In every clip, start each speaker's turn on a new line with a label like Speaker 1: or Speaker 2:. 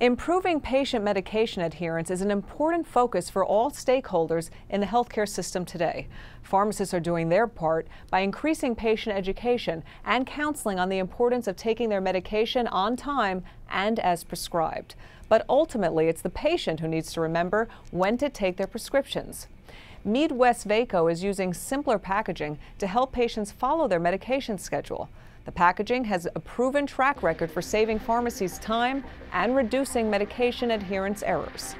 Speaker 1: Improving patient medication adherence is an important focus for all stakeholders in the healthcare system today. Pharmacists are doing their part by increasing patient education and counseling on the importance of taking their medication on time and as prescribed. But ultimately, it's the patient who needs to remember when to take their prescriptions. MeadWestvaco is using simpler packaging to help patients follow their medication schedule. The packaging has a proven track record for saving pharmacies time and reducing medication adherence errors.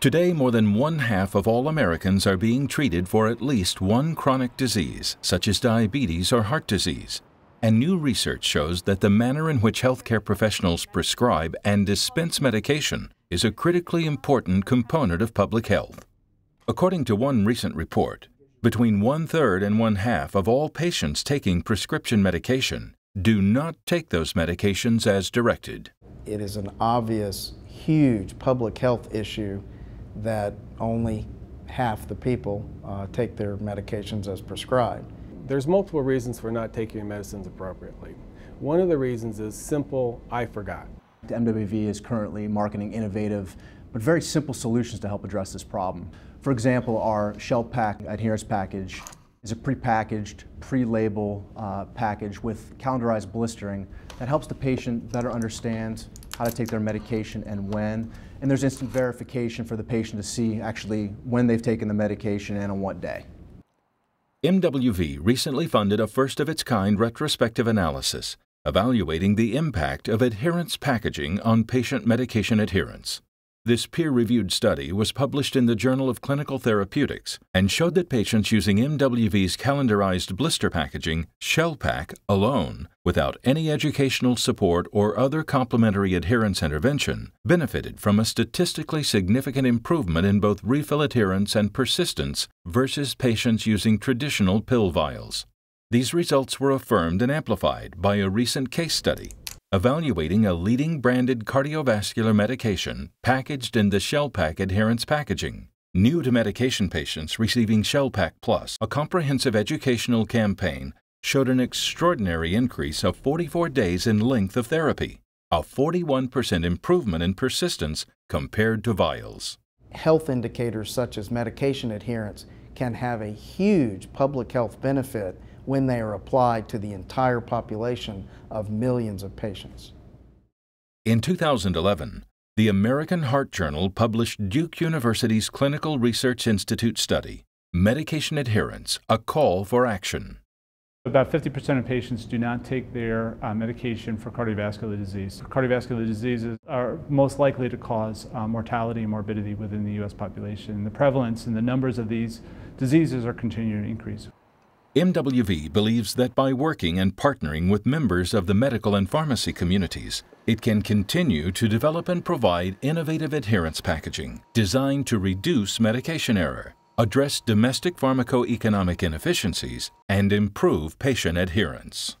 Speaker 2: Today, more than one half of all Americans are being treated for at least one chronic disease, such as diabetes or heart disease. And new research shows that the manner in which healthcare professionals prescribe and dispense medication is a critically important component of public health. According to one recent report, between one third and one half of all patients taking prescription medication do not take those medications as directed.
Speaker 3: It is an obvious, huge public health issue that only half the people uh, take their medications as prescribed.
Speaker 4: There's multiple reasons for not taking your medicines appropriately. One of the reasons is simple, I forgot.
Speaker 5: The MWV is currently marketing innovative but very simple solutions to help address this problem. For example, our ShelPak adherence package is a prepackaged, pre-label uh, package with calendarized blistering that helps the patient better understand how to take their medication and when. And there's instant verification for the patient to see actually when they've taken the medication and on what day.
Speaker 2: MWV recently funded a first of its kind retrospective analysis evaluating the impact of adherence packaging on patient medication adherence. This peer reviewed study was published in the Journal of Clinical Therapeutics and showed that patients using MWV's calendarized blister packaging, ShelPak, alone, without any educational support or other complementary adherence intervention, benefited from a statistically significant improvement in both refill adherence and persistence versus patients using traditional pill vials. These results were affirmed and amplified by a recent case study evaluating a leading branded cardiovascular medication packaged in the ShelPak adherence packaging. New to medication patients receiving ShelPak Plus, a comprehensive educational campaign showed an extraordinary increase of 44 days in length of therapy, a 41% improvement in persistence compared to vials.
Speaker 3: Health indicators such as medication adherence can have a huge public health benefit when they are applied to the entire population of millions of patients.
Speaker 2: In 2011, the American Heart Journal published Duke University's Clinical Research Institute study, Medication Adherence, a Call for Action.
Speaker 6: About 50% of patients do not take their uh, medication for cardiovascular disease. Cardiovascular diseases are most likely to cause uh, mortality and morbidity within the U.S. population. The prevalence and the numbers of these diseases are continuing to increase.
Speaker 2: MWV believes that by working and partnering with members of the medical and pharmacy communities, it can continue to develop and provide innovative adherence packaging designed to reduce medication error, address domestic pharmacoeconomic inefficiencies, and improve patient adherence.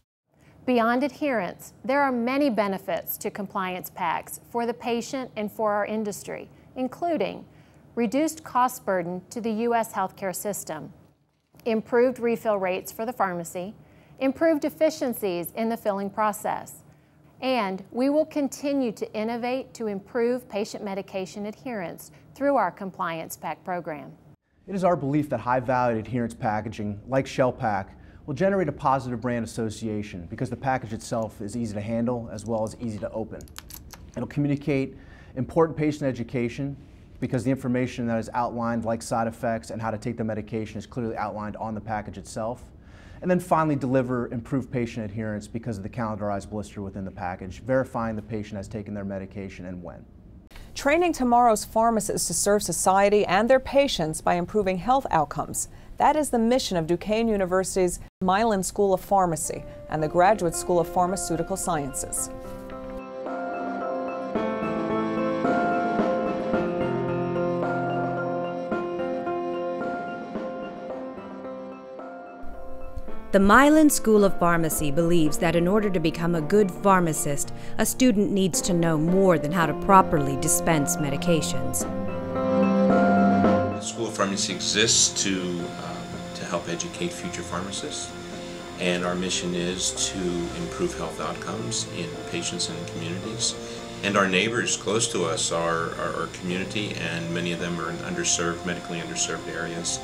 Speaker 7: Beyond adherence, there are many benefits to compliance packs for the patient and for our industry, including reduced cost burden to the U.S. healthcare system, improved refill rates for the pharmacy, improved efficiencies in the filling process. And we will continue to innovate to improve patient medication adherence through our Compliance Pack program.
Speaker 5: It is our belief that high-value adherence packaging, like ShelPak, will generate a positive brand association because the package itself is easy to handle as well as easy to open. It'll communicate important patient education because the information that is outlined, like side effects and how to take the medication, is clearly outlined on the package itself. And then finally deliver improved patient adherence because of the calendarized blister within the package, verifying the patient has taken their medication and when.
Speaker 1: Training tomorrow's pharmacists to serve society and their patients by improving health outcomes. That is the mission of Duquesne University's Mylan School of Pharmacy and the Graduate School of Pharmaceutical Sciences.
Speaker 8: The Mylan School of Pharmacy believes that in order to become a good pharmacist, a student needs to know more than how to properly dispense medications.
Speaker 9: The School of Pharmacy exists to, uh, to help educate future pharmacists. and our mission is to improve health outcomes in patients and communities. And our neighbors close to us are our, our community, and many of them are in underserved, medically underserved areas.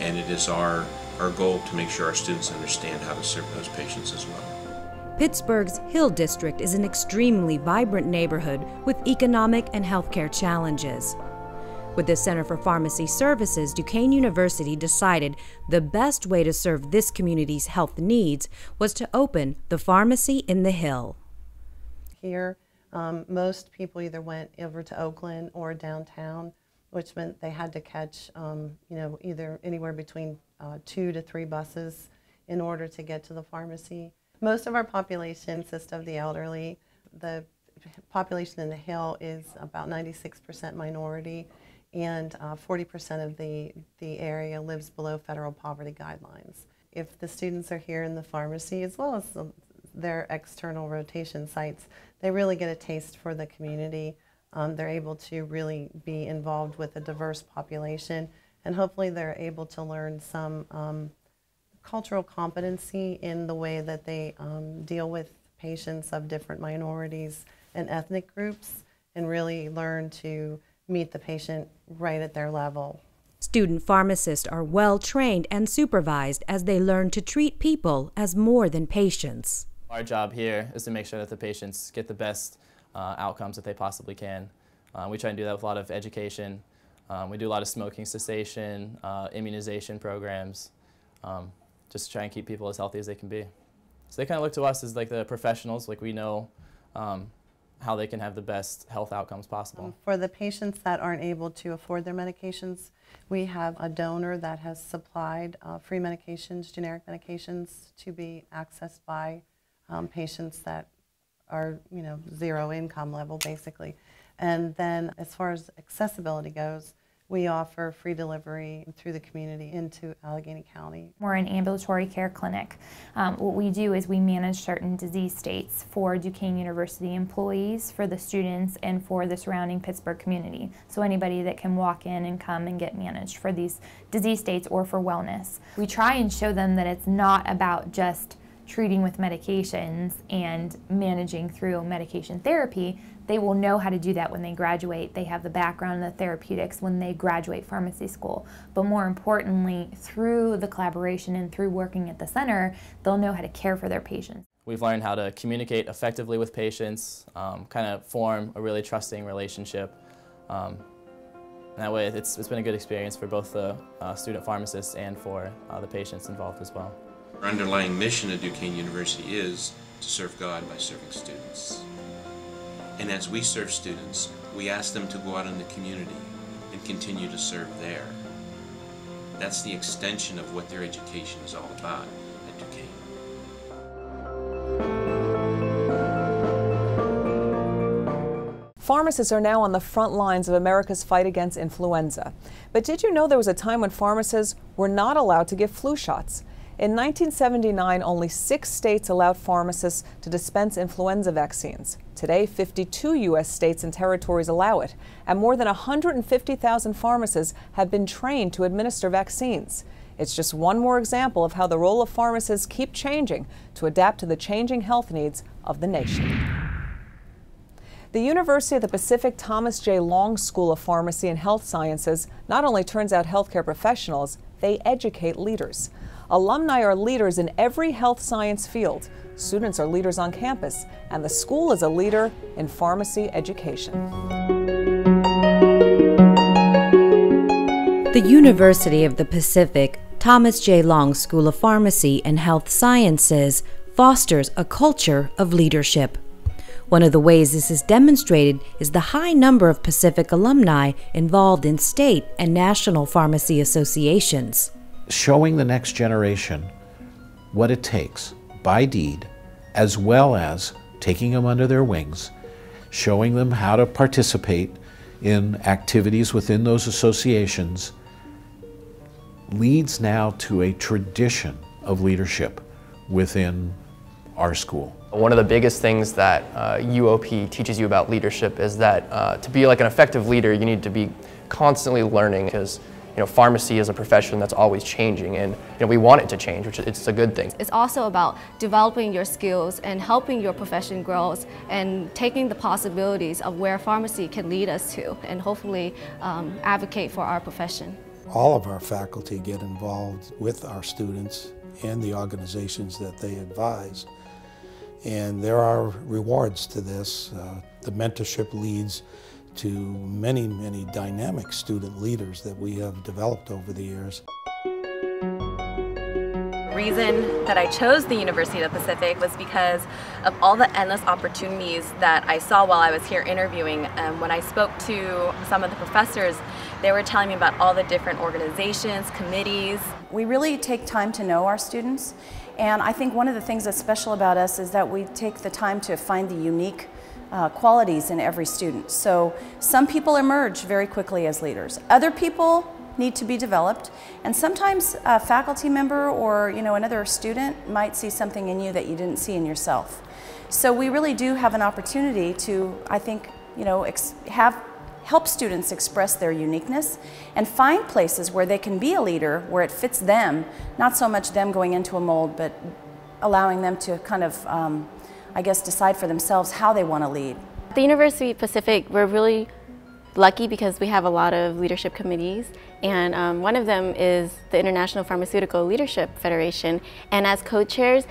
Speaker 9: And it is our, our goal to make sure our students understand how to serve those patients as well.
Speaker 8: Pittsburgh's Hill District is an extremely vibrant neighborhood with economic and healthcare challenges. With the Center for Pharmacy Services, Duquesne University decided the best way to serve this community's health needs was to open the pharmacy in the Hill.
Speaker 10: Here, um, most people either went over to Oakland or downtown, which meant they had to catch, um, you know, either anywhere between uh, two to three buses in order to get to the pharmacy. Most of our population consists of the elderly. The population in the Hill is about 96% minority and 40% uh, of the, the area lives below federal poverty guidelines. If the students are here in the pharmacy, as well as the, their external rotation sites, they really get a taste for the community. Um, they're able to really be involved with a diverse population, and hopefully they're able to learn some um, cultural competency in the way that they um, deal with patients of different minorities and ethnic groups, and really learn to meet the patient right at their level.
Speaker 8: Student pharmacists are well trained and supervised as they learn to treat people as more than patients.
Speaker 11: Our job here is to make sure that the patients get the best uh, outcomes that they possibly can. Uh, we try and do that with a lot of education. Um, we do a lot of smoking cessation, uh, immunization programs, um, just to try and keep people as healthy as they can be. So they kind of look to us as like the professionals, like we know um, how they can have the best health outcomes possible. Um,
Speaker 10: for the patients that aren't able to afford their medications, we have a donor that has supplied uh, free medications, generic medications, to be accessed by um, patients that are, you know, zero income level, basically. And then as far as accessibility goes, we offer free delivery through the community into Allegheny County.
Speaker 12: We're an ambulatory care clinic. Um, what we do is we manage certain disease states for Duquesne University employees, for the students, and for the surrounding Pittsburgh community. So anybody that can walk in and come and get managed for these disease states or for wellness. We try and show them that it's not about just treating with medications and managing through medication therapy, they will know how to do that when they graduate. They have the background in the therapeutics when they graduate pharmacy school. But more importantly, through the collaboration and through working at the center, they'll know how to care for their patients.
Speaker 11: We've learned how to communicate effectively with patients, um, kind of form a really trusting relationship. Um, and that way, it's, it's been a good experience for both the uh, student pharmacists and for uh, the patients involved as well.
Speaker 9: Our underlying mission at Duquesne University is to serve God by serving students. And as we serve students, we ask them to go out in the community and continue to serve there. That's the extension of what their education is all about at Duquesne.
Speaker 1: Pharmacists are now on the front lines of America's fight against influenza. But did you know there was a time when pharmacists were not allowed to give flu shots? In 1979, only six states allowed pharmacists to dispense influenza vaccines. Today, 52 U.S. states and territories allow it, and more than 150,000 pharmacists have been trained to administer vaccines. It's just one more example of how the role of pharmacists keep changing to adapt to the changing health needs of the nation. The University of the Pacific Thomas J. Long School of Pharmacy and Health Sciences not only turns out healthcare professionals, they educate leaders. Alumni are leaders in every health science field. Students are leaders on campus, and the school is a leader in pharmacy education.
Speaker 8: The University of the Pacific Thomas J. Long School of Pharmacy and Health Sciences fosters a culture of leadership. One of the ways this is demonstrated is the high number of Pacific alumni involved in state and national pharmacy associations
Speaker 13: showing the next generation what it takes by deed, as well as taking them under their wings, showing them how to participate in activities within those associations, leads now to a tradition of leadership within our school.
Speaker 14: One of the biggest things that uh, UOP teaches you about leadership is that uh, to be like an effective leader, you need to be constantly learning because you know, pharmacy is a profession that's always changing and you know, we want it to change, which it's a good thing.
Speaker 15: It's also about developing your skills and helping your profession grow and taking the possibilities of where pharmacy can lead us to and hopefully um, advocate for our profession.
Speaker 16: All of our faculty get involved with our students and the organizations that they advise. And there are rewards to this. Uh, the mentorship leads to many, many dynamic student leaders that we have developed over the years.
Speaker 17: The reason that I chose the University of the Pacific was because of all the endless opportunities that I saw while I was here interviewing. Um, when I spoke to some of the professors, they were telling me about all the different organizations, committees.
Speaker 18: We really take time to know our students, and I think one of the things that's special about us is that we take the time to find the unique uh, qualities in every student. So some people emerge very quickly as leaders. Other people need to be developed, and sometimes a faculty member or you know another student might see something in you that you didn't see in yourself. So we really do have an opportunity to, I think, you know, have help students express their uniqueness and find places where they can be a leader where it fits them, not so much them going into a mold, but allowing them to kind of um, I guess, decide for themselves how they want to lead.
Speaker 15: At the University of Pacific, we're really lucky because we have a lot of leadership committees and um, one of them is the International Pharmaceutical Leadership Federation and as co-chairs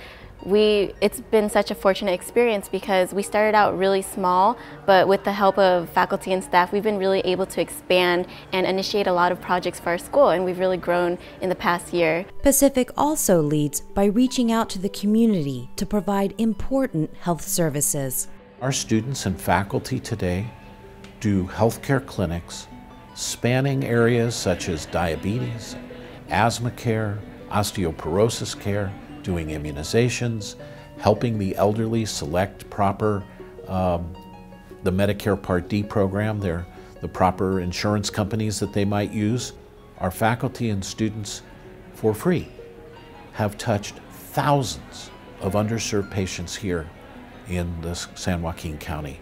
Speaker 15: we it's been such a fortunate experience because we started out really small but with the help of faculty and staff we've been really able to expand and initiate a lot of projects for our school and we've really grown in the past year.
Speaker 8: Pacific also leads by reaching out to the community to provide important health services.
Speaker 13: Our students and faculty today do healthcare clinics spanning areas such as diabetes, asthma care, osteoporosis care, doing immunizations, helping the elderly select proper, um, the Medicare Part D program, They're the proper insurance companies that they might use. Our faculty and students, for free, have touched thousands of underserved patients here in the San Joaquin County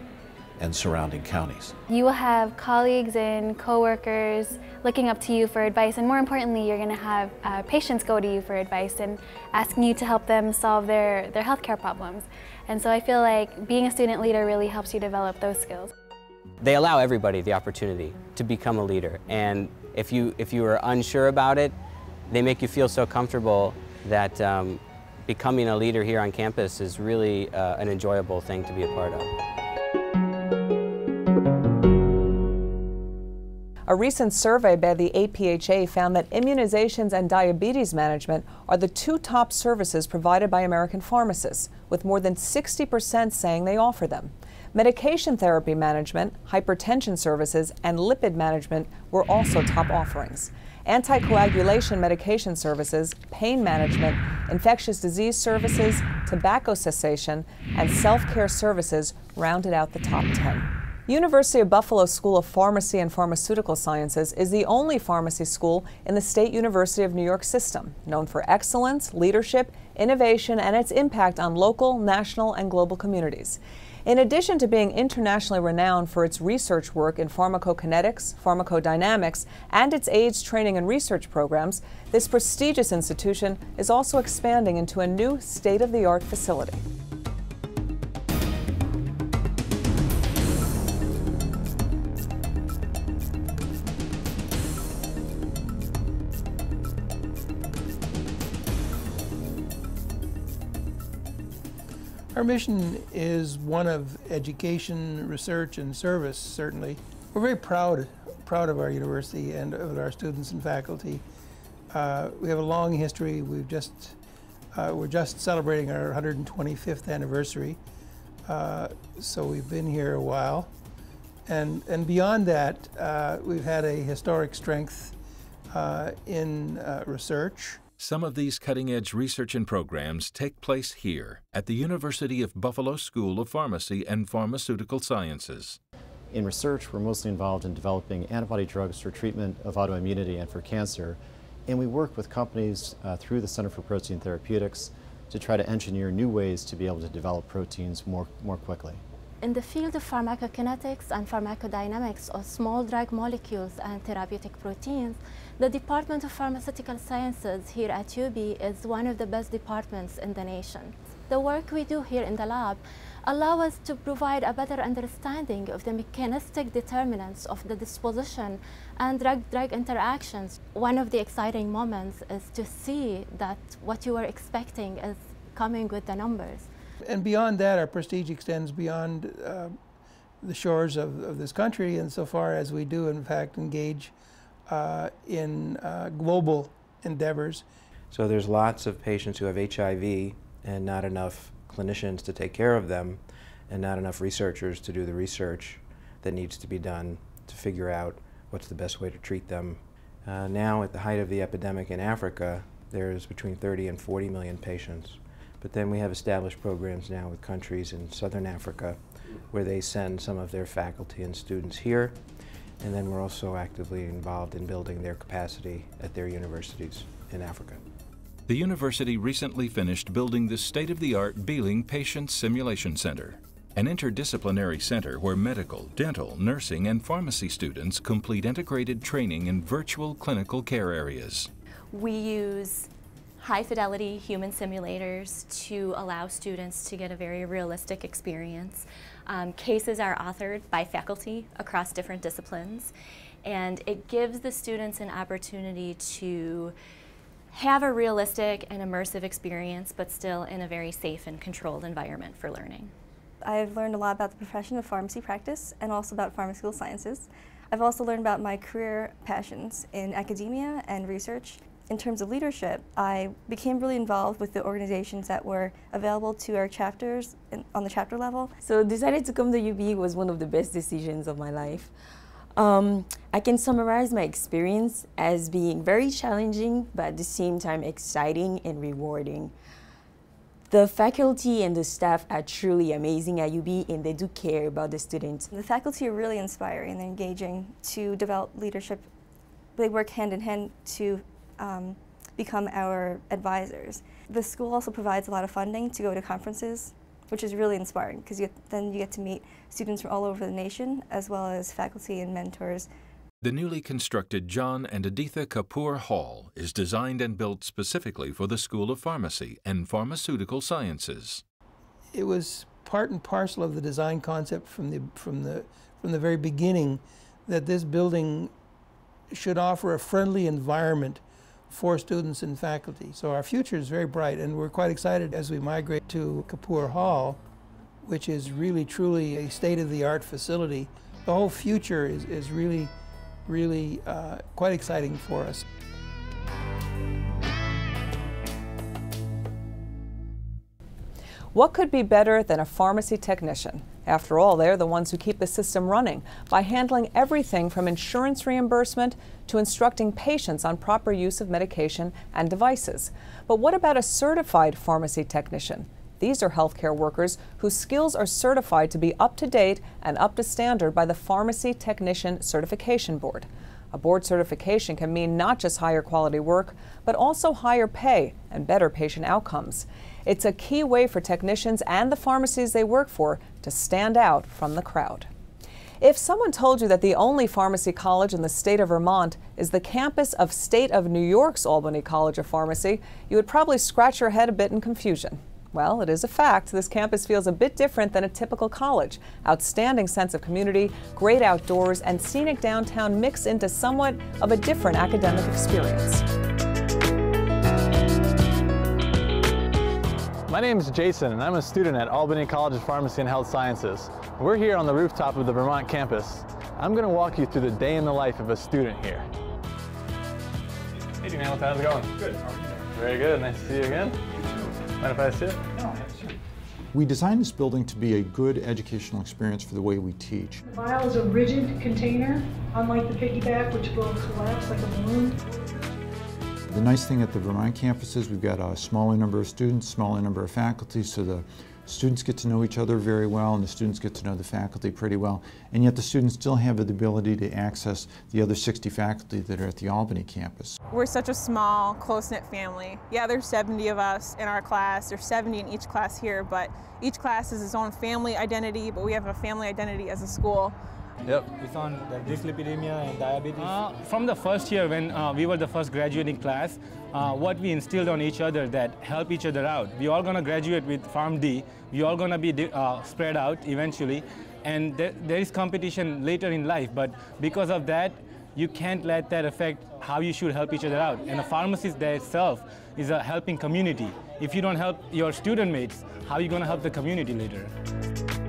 Speaker 13: and surrounding counties.
Speaker 15: You will have colleagues and coworkers looking up to you for advice and more importantly you're going to have uh, patients go to you for advice and asking you to help them solve their, their healthcare problems. And so I feel like being a student leader really helps you develop those skills.
Speaker 19: They allow everybody the opportunity to become a leader and if you, if you are unsure about it, they make you feel so comfortable that um, becoming a leader here on campus is really uh, an enjoyable thing to be a part of.
Speaker 1: A recent survey by the APhA found that immunizations and diabetes management are the two top services provided by American pharmacists, with more than 60% saying they offer them. Medication therapy management, hypertension services, and lipid management were also top offerings. Anticoagulation medication services, pain management, infectious disease services, tobacco cessation, and self care services rounded out the top 10. University of Buffalo School of Pharmacy and Pharmaceutical Sciences is the only pharmacy school in the State University of New York system, known for excellence, leadership, innovation, and its impact on local, national, and global communities. In addition to being internationally renowned for its research work in pharmacokinetics, pharmacodynamics, and its AIDS training and research programs, this prestigious institution is also expanding into a new state of the art facility.
Speaker 20: Our mission is one of education, research, and service, certainly. We're very proud, proud of our university and of our students and faculty. Uh, we have a long history. We've just, uh, we're just celebrating our 125th anniversary. Uh, so we've been here a while. And, and beyond that, uh, we've had a historic strength uh, in uh, research.
Speaker 2: Some of these cutting edge research and programs take place here at the University of Buffalo School of Pharmacy and Pharmaceutical Sciences.
Speaker 21: In research, we're mostly involved in developing antibody drugs for treatment of autoimmunity and for cancer. And we work with companies uh, through the Center for Protein Therapeutics to try to engineer new ways to be able to develop proteins more, more quickly.
Speaker 22: In the field of pharmacokinetics and pharmacodynamics of small drug molecules and therapeutic proteins, the Department of Pharmaceutical Sciences here at UB is one of the best departments in the nation. The work we do here in the lab allow us to provide a better understanding of the mechanistic determinants of the disposition and drug-drug interactions. One of the exciting moments is to see that what you were expecting is coming with the numbers.
Speaker 20: And beyond that, our prestige extends beyond uh, the shores of, of, this country insofar as we do, in fact, engage uh, in uh, global endeavors.
Speaker 23: So there's lots of patients who have HIV and not enough clinicians to take care of them and not enough researchers to do the research that needs to be done to figure out what's the best way to treat them. Uh, now, at the height of the epidemic in Africa, there's between 30 and 40 million patients. But then we have established programs now with countries in southern Africa where they send some of their faculty and students here. And then we're also actively involved in building their capacity at their universities in Africa.
Speaker 2: The university recently finished building the state-of-the-art Behling Patient Simulation Center, an interdisciplinary center where medical, dental, nursing, and pharmacy students complete integrated training in virtual clinical care areas.
Speaker 24: We use high fidelity human simulators to allow students to get a very realistic experience. Um, cases are authored by faculty across different disciplines and it gives the students an opportunity to have a realistic and immersive experience but still in a very safe and controlled environment for learning.
Speaker 25: I've learned a lot about the profession of pharmacy practice and also about pharmaceutical sciences. I've also learned about my career passions in academia and research in terms of leadership, I became really involved with the organizations that were available to our chapters in, on the chapter level.
Speaker 26: So decided to come to UB was one of the best decisions of my life. Um, I can summarize my experience as being very challenging, but at the same time exciting and rewarding. The faculty and the staff are truly amazing at UB and they do care about the students.
Speaker 25: The faculty are really inspiring and engaging to develop leadership. They work hand in hand to um, become our advisors. The school also provides a lot of funding to go to conferences, which is really inspiring because then you get to meet students from all over the nation as well as faculty and mentors.
Speaker 2: The newly constructed John and Editha Kapoor Hall is designed and built specifically for the School of Pharmacy and Pharmaceutical Sciences.
Speaker 20: It was part and parcel of the design concept from the, from the, from the very beginning that this building should offer a friendly environment for students and faculty. So our future is very bright and we're quite excited as we migrate to Kapoor Hall, which is really truly a state-of-the-art facility. The whole future is, is really, really uh, quite exciting for us.
Speaker 1: What could be better than a pharmacy technician? After all, they're the ones who keep the system running by handling everything from insurance reimbursement to instructing patients on proper use of medication and devices. But what about a certified pharmacy technician? These are healthcare workers whose skills are certified to be up to date and up to standard by the Pharmacy Technician Certification Board. A board certification can mean not just higher quality work, but also higher pay and better patient outcomes. It's a key way for technicians and the pharmacies they work for to stand out from the crowd. If someone told you that the only pharmacy college in the state of Vermont is the campus of State of New York's Albany College of Pharmacy, you would probably scratch your head a bit in confusion. Well, it is a fact. This campus feels a bit different than a typical college. Outstanding sense of community, great outdoors, and scenic downtown mix into somewhat of a different academic experience.
Speaker 27: My name is Jason and I'm a student at Albany College of Pharmacy and Health Sciences. We're here on the rooftop of the Vermont campus. I'm going to walk you through the day in the life of a student here. Hey Janelle, how's it going? Good. Very good. Nice to see you again. Mind if I sit?
Speaker 28: No, sure. We designed this building to be a good educational experience for the way we teach.
Speaker 29: The vial is a rigid container, unlike the piggyback, which will collapse like a balloon.
Speaker 28: The nice thing at the Vermont campus is we've got a smaller number of students, smaller number of faculty, so the Students get to know each other very well and the students get to know the faculty pretty well. And yet the students still have the ability to access the other 60 faculty that are at the Albany campus.
Speaker 30: We're such a small, close-knit family. Yeah, there's 70 of us in our class. There's 70 in each class here, but each class has its own family identity, but we have a family identity as a school.
Speaker 31: Yep. It's on dyslipidemia and diabetes. Uh, from the first year when uh, we were the first graduating class, uh, what we instilled on each other that help each other out. We all gonna graduate with PharmD. We all gonna be uh, spread out eventually, and there, there is competition later in life. But because of that, you can't let that affect how you should help each other out. And a pharmacist there itself is a helping community. If you don't help your student mates, how are you gonna help the community later?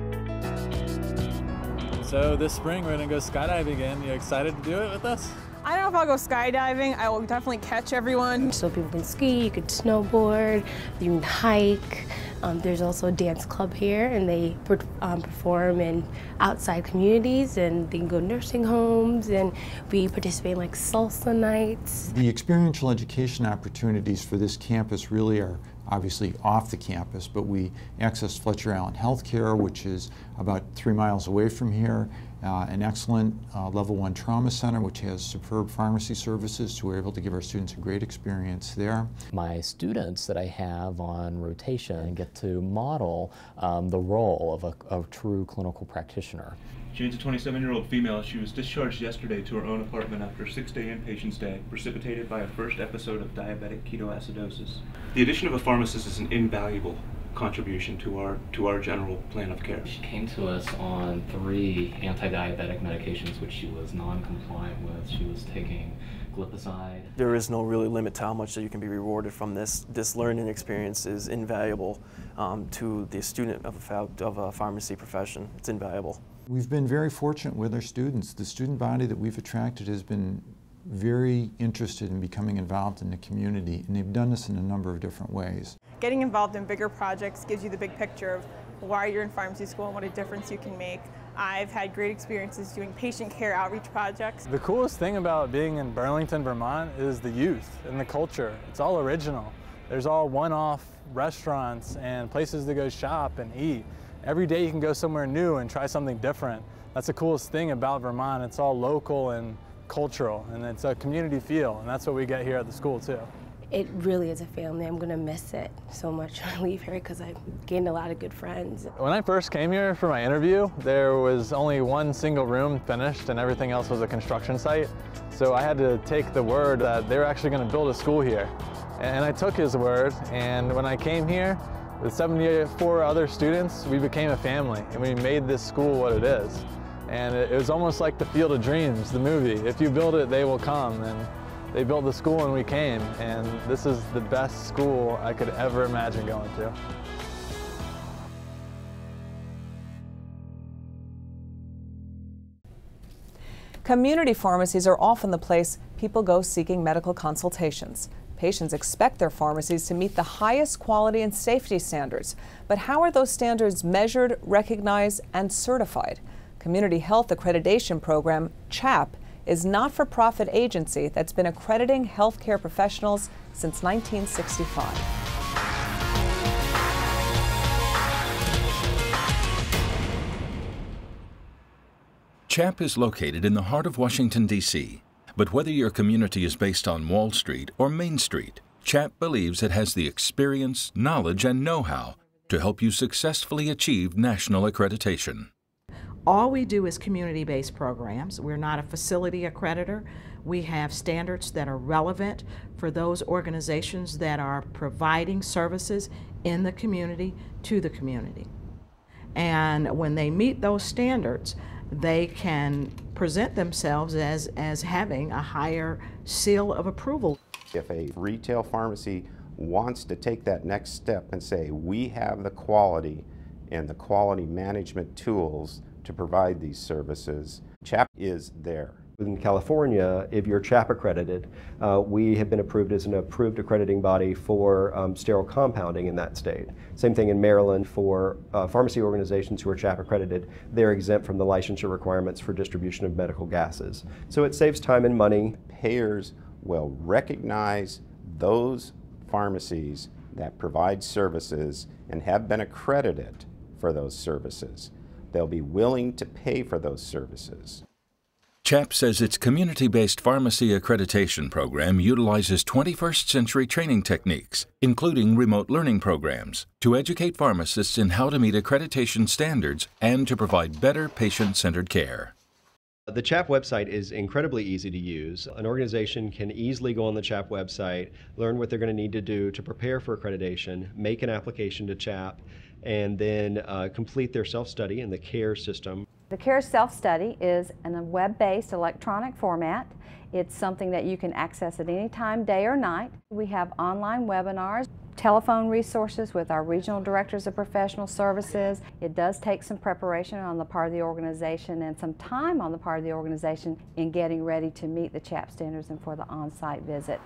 Speaker 27: So this spring we're gonna go skydiving again. You excited to do it with us?
Speaker 30: I don't know if I'll go skydiving. I will definitely catch everyone.
Speaker 32: So people can ski, you could snowboard, you can hike. Um, there's also a dance club here and they um, perform in outside communities and they can go to nursing homes and we participate in like salsa nights.
Speaker 28: The experiential education opportunities for this campus really are obviously off the campus, but we access Fletcher Allen Healthcare, which is about three miles away from here, uh, an excellent uh, level one trauma center, which has superb pharmacy services, so we're able to give our students a great experience there.
Speaker 33: My students that I have on rotation get to model um, the role of a, a true clinical practitioner.
Speaker 34: Jane's a 27-year-old female. She was discharged yesterday to her own apartment after a six-day inpatient stay, precipitated by a first episode of diabetic ketoacidosis. The addition of a pharmacist is an invaluable contribution to our to our general plan of care.
Speaker 35: She came to us on three anti-diabetic medications which she was non-compliant with. She was taking glipizide.
Speaker 36: There is no really limit to how much that you can be rewarded from this. This learning experience is invaluable um, to the student of a, of a pharmacy profession. It's invaluable.
Speaker 28: We've been very fortunate with our students. The student body that we've attracted has been very interested in becoming involved in the community, and they've done this in a number of different ways.
Speaker 30: Getting involved in bigger projects gives you the big picture of why you're in pharmacy school and what a difference you can make. I've had great experiences doing patient care outreach projects.
Speaker 27: The coolest thing about being in Burlington, Vermont is the youth and the culture. It's all original. There's all one-off restaurants and places to go shop and eat. Every day you can go somewhere new and try something different. That's the coolest thing about Vermont. It's all local and cultural and it's a community feel and that's what we get here at the school too.
Speaker 32: It really is a family. I'm gonna miss it so much when I leave here because I've gained a lot of good friends.
Speaker 27: When I first came here for my interview, there was only one single room finished and everything else was a construction site. So I had to take the word that they were actually gonna build a school here. And I took his word and when I came here, with 74 other students, we became a family and we made this school what it is. And it, was almost like the Field of Dreams, the movie. If you build it, they will come. And they built the school and we came. And this is the best school I could ever imagine going to.
Speaker 1: Community pharmacies are often the place people go seeking medical consultations. Patients expect their pharmacies to meet the highest quality and safety standards. But how are those standards measured, recognized, and certified? Community Health Accreditation Program, CHAP, is not-for-profit agency that's been accrediting healthcare professionals since 1965.
Speaker 2: CHAP is located in the heart of Washington, D.C. But whether your community is based on Wall Street or Main Street, CHAP believes it has the experience, knowledge, and know-how to help you successfully achieve national accreditation.
Speaker 37: All we do is community-based programs. We're not a facility accreditor. We have standards that are relevant for those organizations that are providing services in the community to the community. And when they meet those standards, they can present themselves as, as having a higher seal of approval.
Speaker 38: If a retail pharmacy wants to take that next step and say, we have the quality and the quality management tools to provide these services, CHAP is there.
Speaker 39: In California, if you're CHAP accredited, uh, we have been approved as an approved accrediting body for um, sterile compounding in that state. Same thing in Maryland for uh, pharmacy organizations who are CHAP accredited. They're exempt from the licensure requirements for distribution of medical gases. So it saves time and money.
Speaker 38: Payers will recognize those pharmacies
Speaker 40: that provide services and have been accredited for those services. They'll be willing to pay for those services.
Speaker 2: CHAP says its community based pharmacy accreditation program utilizes 21st century training techniques, including remote learning programs, to educate pharmacists in how to meet accreditation standards and to provide better patient centered care.
Speaker 39: The CHAP website is incredibly easy to use. An organization can easily go on the CHAP website, learn what they're going to need to do to prepare for accreditation, make an application to CHAP, and then uh, complete their self study in the CARE system.
Speaker 41: The CARE self study is in a web based electronic format. It's something that you can access at any time, day or night. We have online webinars, telephone resources with our regional directors of professional services. It does take some preparation on the part of the organization and some time on the part of the organization in getting ready to meet the CHAP standards and for the on-site visit.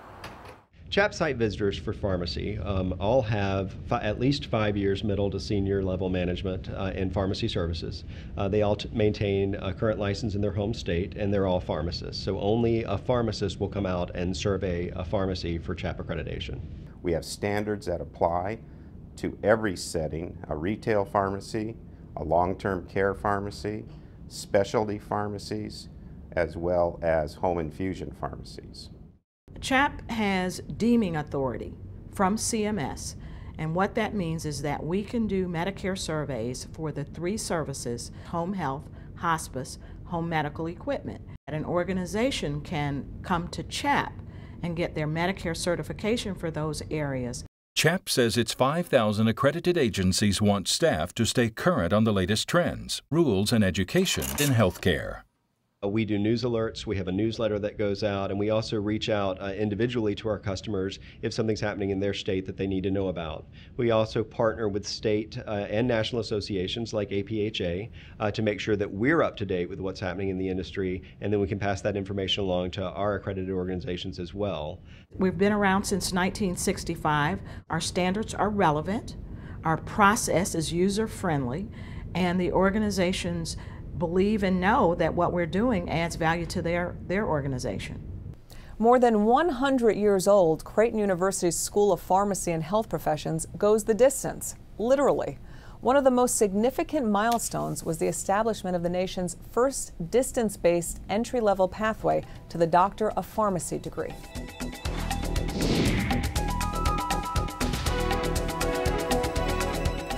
Speaker 39: CHAP site visitors for pharmacy um, all have at least five years middle to senior level management uh, in pharmacy services. Uh, they all maintain a current license in their home state and they're all pharmacists. So only a pharmacist will come out and survey a pharmacy for CHAP accreditation.
Speaker 40: We have standards that apply to every setting, a retail pharmacy, a long-term care pharmacy, specialty pharmacies, as well as home infusion pharmacies.
Speaker 42: CHAP has deeming authority from CMS, and what that means is that we can do Medicare surveys for the three services home health, hospice, home medical equipment. An organization can come to CHAP and get their Medicare certification for those areas.
Speaker 2: CHAP says its 5,000 accredited agencies want staff to stay current on the latest trends, rules, and education in healthcare.
Speaker 39: Uh, we do news alerts. We have a newsletter that goes out, and we also reach out uh, individually to our customers if something's happening in their state that they need to know about. We also partner with state uh, and national associations like APhA uh, to make sure that we're up to date with what's happening in the industry, and then we can pass that information along to our accredited organizations as well.
Speaker 42: We've been around since 1965. Our standards are relevant, our process is user friendly, and the organizations believe and know that what we're doing adds value to their, their organization.
Speaker 1: More than 100 years old, Creighton University's School of Pharmacy and Health Professions goes the distance, literally. One of the most significant milestones was the establishment of the nation's first distance based entry level pathway to the Doctor of Pharmacy degree.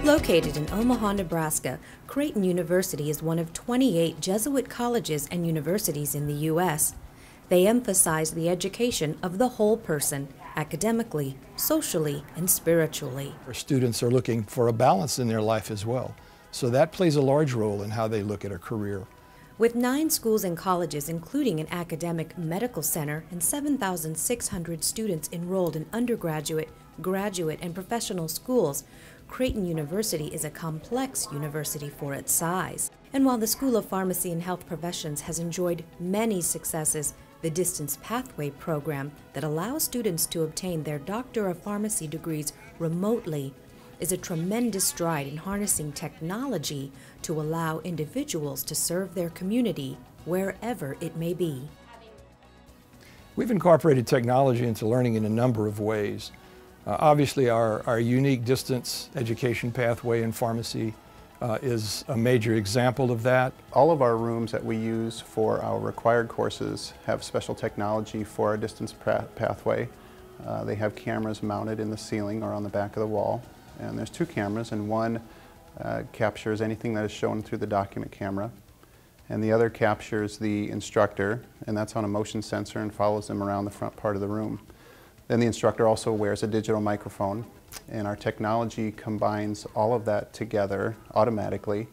Speaker 43: Located in Omaha, Nebraska, Creighton University is one of 28 Jesuit colleges and universities in the U.S. They emphasize the education of the whole person, academically, socially, and spiritually.
Speaker 44: Our students are looking for a balance in their life as well, so that plays a large role in how they look at a career.
Speaker 43: With nine schools and colleges, including an academic medical center, and 7,600 students enrolled in undergraduate, graduate, and professional schools, Creighton University is a complex university for its size. And while the School of Pharmacy and Health Professions has enjoyed many successes, the Distance Pathway program that allows students to obtain their Doctor of Pharmacy degrees remotely is a tremendous stride in harnessing technology to allow individuals to serve their community wherever it may be.
Speaker 44: We've incorporated technology into learning in a number of ways. Uh, obviously, our, our unique distance education pathway in pharmacy uh, is a major example of that.
Speaker 45: All of our rooms that we use for our required courses have special technology for our distance pathway. Uh, they have cameras mounted in the ceiling or on the back of the wall. And there's two cameras, and one uh, captures anything that is shown through the document camera. And the other captures the instructor, and that's on a motion sensor and follows them around the front part of the room. Then the instructor also wears a digital microphone and our technology combines all of that together automatically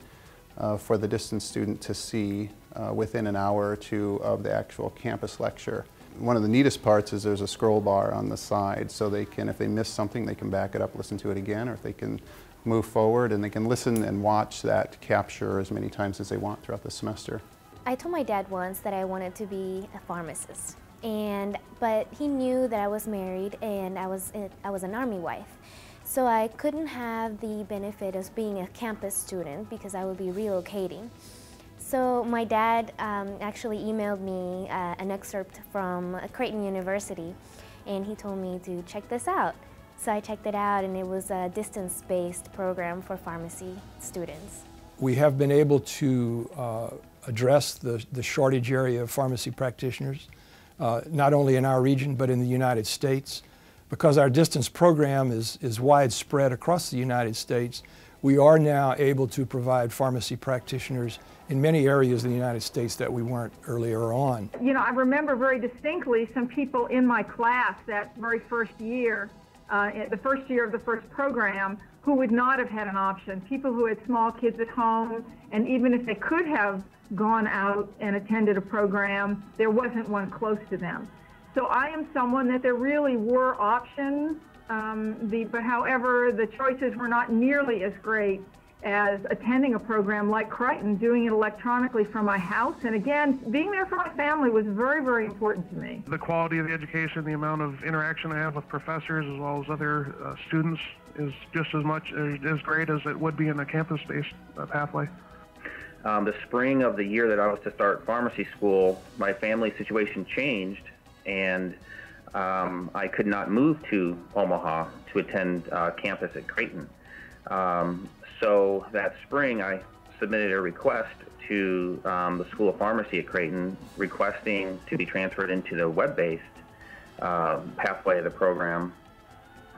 Speaker 45: uh, for the distance student to see uh, within an hour or two of the actual campus lecture. One of the neatest parts is there's a scroll bar on the side so they can, if they miss something, they can back it up, listen to it again, or if they can move forward and they can listen and watch that capture as many times as they want throughout the semester.
Speaker 46: I told my dad once that I wanted to be a pharmacist and but he knew that I was married and I was I was an army wife. So I couldn't have the benefit of being a campus student because I would be relocating. So my dad um, actually emailed me uh, an excerpt from Creighton University and he told me to check this out. So I checked it out and it was a distance-based program for pharmacy students.
Speaker 47: We have been able to uh, address the, the shortage area of pharmacy practitioners, uh, not only in our region but in the United States. Because our distance program is, is widespread across the United States, we are now able to provide pharmacy practitioners in many areas of the United States that we weren't earlier on.
Speaker 48: You know, I remember very distinctly some people in my class that very first year, uh, the first year of the first program, who would not have had an option. People who had small kids at home, and even if they could have gone out and attended a program, there wasn't one close to them. So I am someone that there really were options, um, the, but however, the choices were not nearly as great as attending a program like Creighton, doing it electronically from my house. And again, being there for my family was very, very important to me.
Speaker 49: The quality of the education, the amount of interaction I have with professors as well as other uh, students is just as much as great as it would be in a campus-based uh, pathway.
Speaker 50: Um, the spring of the year that I was to start pharmacy school, my family situation changed, and um, I could not move to Omaha to attend uh, campus at Creighton. Um, so that spring, I submitted a request to um, the School of Pharmacy at Creighton requesting to be transferred into the web based uh, pathway of the program.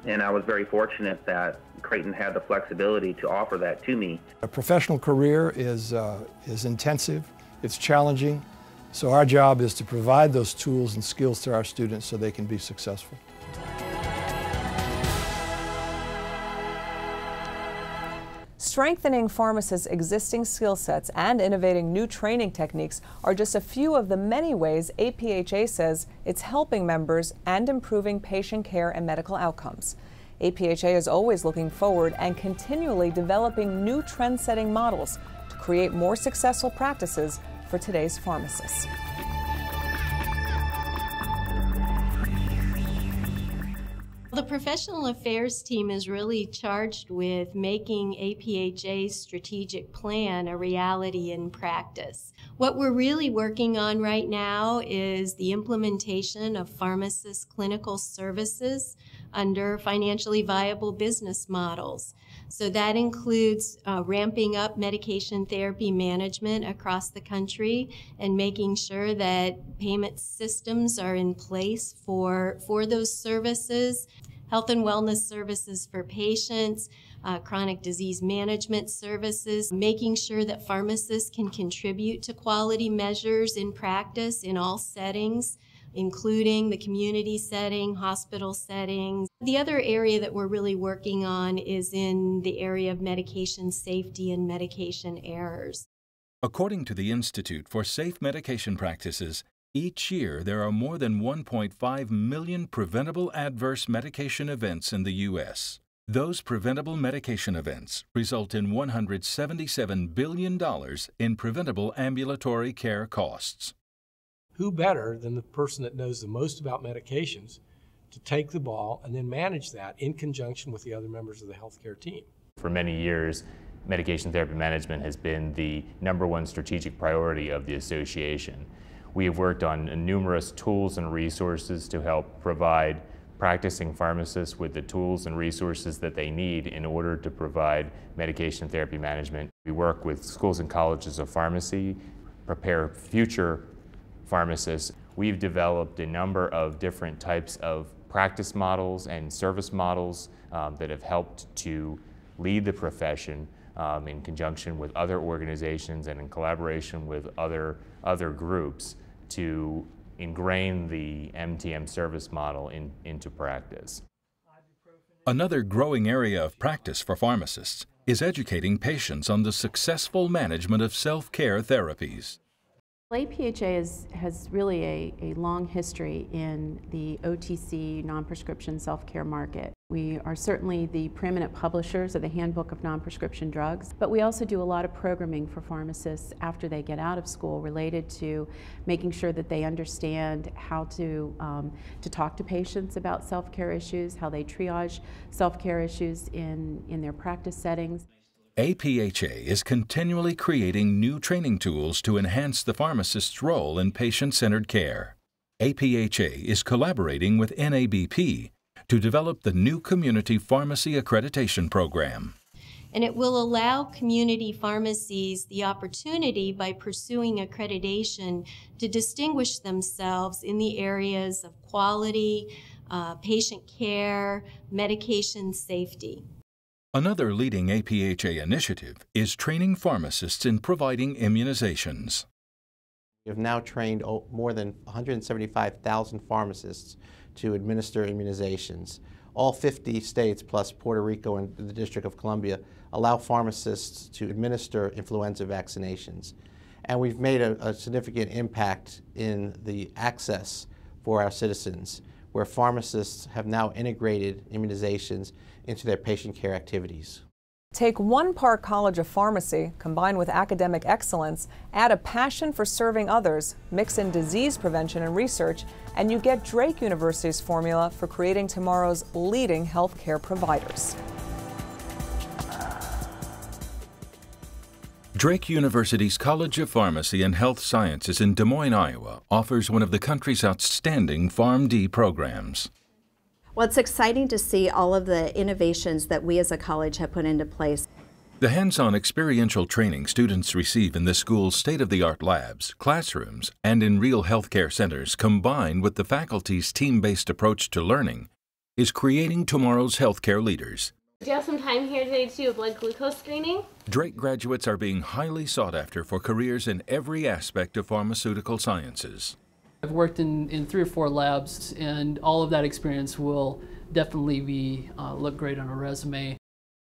Speaker 50: And I was very fortunate that Creighton had the flexibility to offer that to me.
Speaker 47: A professional career is, uh, is intensive, it's challenging, so our job is to provide those tools and skills to our students so they can be successful.
Speaker 1: Strengthening pharmacists' existing skill sets and innovating new training techniques are just a few of the many ways APhA says it's helping members and improving patient care and medical outcomes. APhA is always looking forward and continually developing new trend setting models to create more successful practices for today's pharmacists.
Speaker 51: The professional affairs team is really charged with making APhA's strategic plan a reality in practice. What we're really working on right now is the implementation of pharmacist clinical services under financially viable business models. So that includes uh, ramping up medication therapy management across the country and making sure that payment systems are in place for, for those services health and wellness services for patients, uh, chronic disease management services, making sure that pharmacists can contribute to quality measures in practice in all settings including the community setting, hospital settings. The other area that we're really working on is in the area of medication safety and medication errors.
Speaker 2: According to the Institute for Safe Medication Practices, each year, there are more than 1.5 million preventable adverse medication events in the U.S. Those preventable medication events result in $177 billion in preventable ambulatory care costs.
Speaker 52: Who better than the person that knows the most about medications to take the ball and then manage that in conjunction with the other members of the healthcare team?
Speaker 53: For many years, medication therapy management has been the number one strategic priority of the association. We have worked on numerous tools and resources to help provide practicing pharmacists with the tools and resources that they need in order to provide medication therapy management. We work with schools and colleges of pharmacy, prepare future pharmacists. We've developed a number of different types of practice models and service models um, that have helped to lead the profession um, in conjunction with other organizations and in collaboration with other, other groups to ingrain the MTM service model in, into practice.
Speaker 2: Another growing area of practice for pharmacists is educating patients on the successful management of self-care therapies.
Speaker 54: APhA is, has really a, a long history in the OTC non-prescription self-care market. We are certainly the preeminent publishers of the Handbook of Non-Prescription Drugs, but we also do a lot of programming for pharmacists after they get out of school related to making sure that they understand how to, um, to talk to patients about self-care issues, how they triage self-care issues in, in their practice settings.
Speaker 2: APhA is continually creating new training tools to enhance the pharmacist's role in patient centered care. APhA is collaborating with NABP to develop the new Community Pharmacy Accreditation Program.
Speaker 51: And it will allow community pharmacies the opportunity by pursuing accreditation to distinguish themselves in the areas of quality, uh, patient care, medication safety.
Speaker 2: Another leading APhA initiative is training pharmacists in providing immunizations.
Speaker 39: We have now trained more than 175,000 pharmacists to administer immunizations. All 50 states, plus Puerto Rico and the District of Columbia, allow pharmacists to administer influenza vaccinations. And we've made a, a significant impact in the access for our citizens, where pharmacists have now integrated immunizations into their patient care activities.
Speaker 1: Take one Park College of Pharmacy, combined with academic excellence, add a passion for serving others, mix in disease prevention and research, and you get Drake University's formula for creating tomorrow's leading healthcare providers.
Speaker 2: Drake University's College of Pharmacy and Health Sciences in Des Moines, Iowa offers one of the country's outstanding PharmD programs.
Speaker 41: Well, it's exciting to see all of the innovations that we as a college have put into place.
Speaker 2: The hands on experiential training students receive in the school's state of the art labs, classrooms, and in real healthcare centers, combined with the faculty's team based approach to learning, is creating tomorrow's healthcare leaders.
Speaker 55: Do you have some time here today to do a blood glucose screening?
Speaker 2: Drake graduates are being highly sought after for careers in every aspect of pharmaceutical sciences.
Speaker 56: I've worked in, in three or four labs, and all of that experience will definitely be uh, look great on a resume.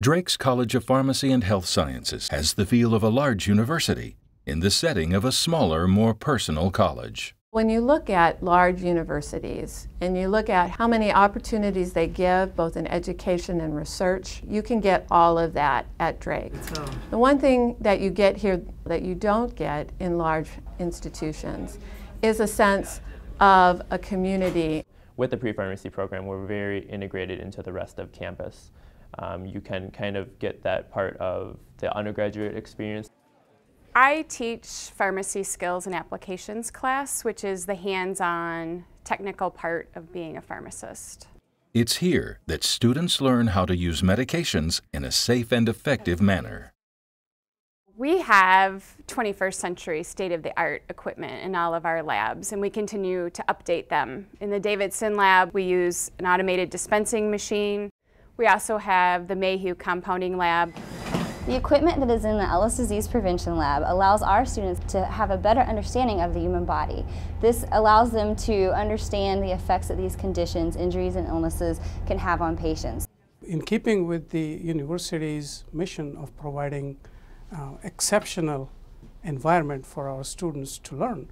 Speaker 2: Drake's College of Pharmacy and Health Sciences has the feel of a large university in the setting of a smaller, more personal college.
Speaker 57: When you look at large universities and you look at how many opportunities they give, both in education and research, you can get all of that at Drake. The one thing that you get here that you don't get in large institutions is a sense of a community.
Speaker 58: With the pre-pharmacy program, we're very integrated into the rest of campus. Um, you can kind of get that part of the undergraduate experience.
Speaker 59: I teach pharmacy skills and applications class, which is the hands-on technical part of being a pharmacist.
Speaker 2: It's here that students learn how to use medications in a safe and effective manner.
Speaker 59: We have 21st century state of the art equipment in all of our labs, and we continue to update them. In the Davidson lab, we use an automated dispensing machine. We also have the Mayhew compounding lab.
Speaker 60: The equipment that is in the Ellis Disease Prevention Lab allows our students to have a better understanding of the human body. This allows them to understand the effects that these conditions, injuries, and illnesses can have on patients.
Speaker 61: In keeping with the university's mission of providing exceptional environment for our students to learn,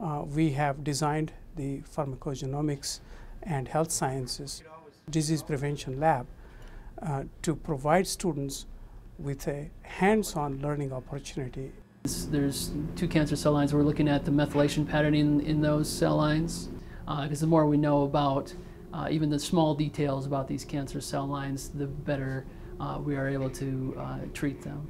Speaker 61: uh, we have designed the pharmacogenomics and health sciences disease prevention lab uh, to provide students with a hands-on learning opportunity.
Speaker 56: There's two cancer cell lines. We're looking at the methylation pattern in, in those cell lines because uh, the more we know about uh, even the small details about these cancer cell lines, the better uh, we are able to treat them.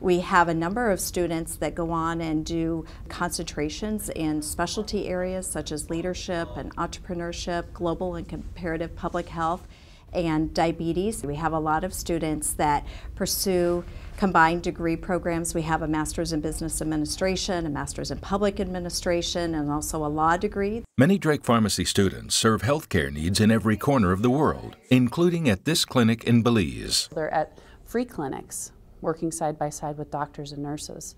Speaker 41: We have a number of students that go on and do concentrations in specialty areas such as leadership and entrepreneurship, global and comparative public health, and diabetes. We have a lot of students that pursue combined degree programs. We have a master's in business administration, a master's in public administration, and also a law degree.
Speaker 2: Many Drake Pharmacy students serve healthcare needs in every corner of the world, including at this clinic in Belize.
Speaker 62: They're at free clinics working side by side with doctors and nurses.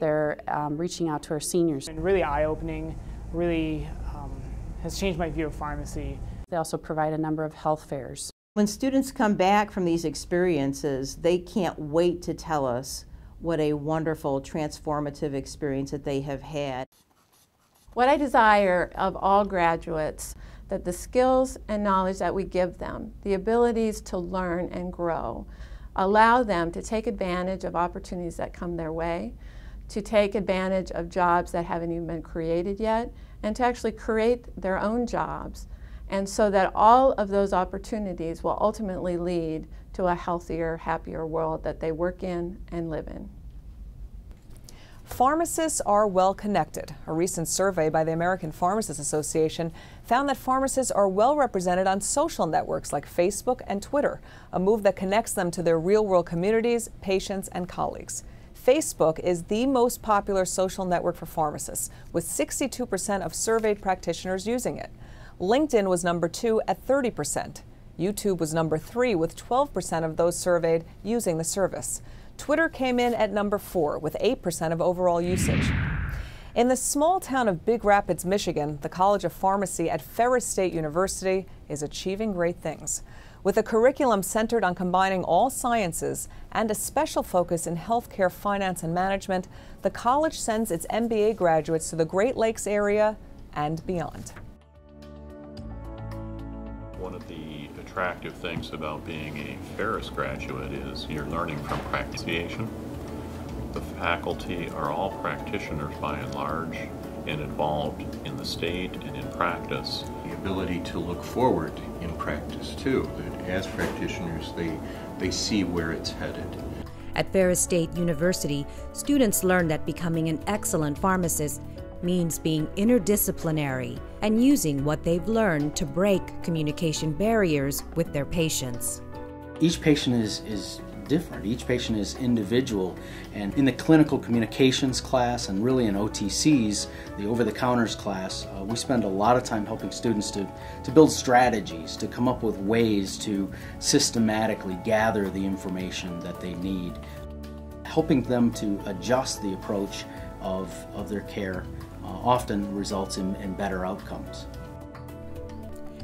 Speaker 62: They're um, reaching out to our seniors.
Speaker 63: And really eye-opening, really um, has changed my view of pharmacy.
Speaker 62: They also provide a number of health fairs.
Speaker 64: When students come back from these experiences, they can't wait to tell us what a wonderful, transformative experience that they have had.
Speaker 57: What I desire of all graduates that the skills and knowledge that we give them, the abilities to learn and grow, allow them to take advantage of opportunities that come their way, to take advantage of jobs that haven't even been created yet, and to actually create their own jobs. And so that all of those opportunities will ultimately lead to a healthier, happier world that they work in and live in.
Speaker 1: Pharmacists are well connected. A recent survey by the American Pharmacists Association found that pharmacists are well represented on social networks like Facebook and Twitter, a move that connects them to their real world communities, patients, and colleagues. Facebook is the most popular social network for pharmacists, with 62% of surveyed practitioners using it. LinkedIn was number two at 30%. YouTube was number three, with 12% of those surveyed using the service. Twitter came in at number four, with 8% of overall usage. In the small town of Big Rapids, Michigan, the College of Pharmacy at Ferris State University is achieving great things. With a curriculum centered on combining all sciences and a special focus in healthcare finance and management, the college sends its MBA graduates to the Great Lakes area and beyond.
Speaker 65: One of the attractive things about being a Ferris graduate is you're learning from practication. The faculty are all practitioners by and large and involved in the state and in practice.
Speaker 66: The ability to look forward in practice too, that as practitioners they, they see where it's headed.
Speaker 43: At Ferris State University, students learn that becoming an excellent pharmacist means being interdisciplinary and using what they've learned to break communication barriers with their patients.
Speaker 39: Each patient is, is different. Each patient is individual. And in the clinical communications class and really in OTCs, the over the counters class, uh, we spend a lot of time helping students to, to build strategies, to come up with ways to systematically gather the information that they need, helping them to adjust the approach of, of their care Uh, often results in, in better outcomes.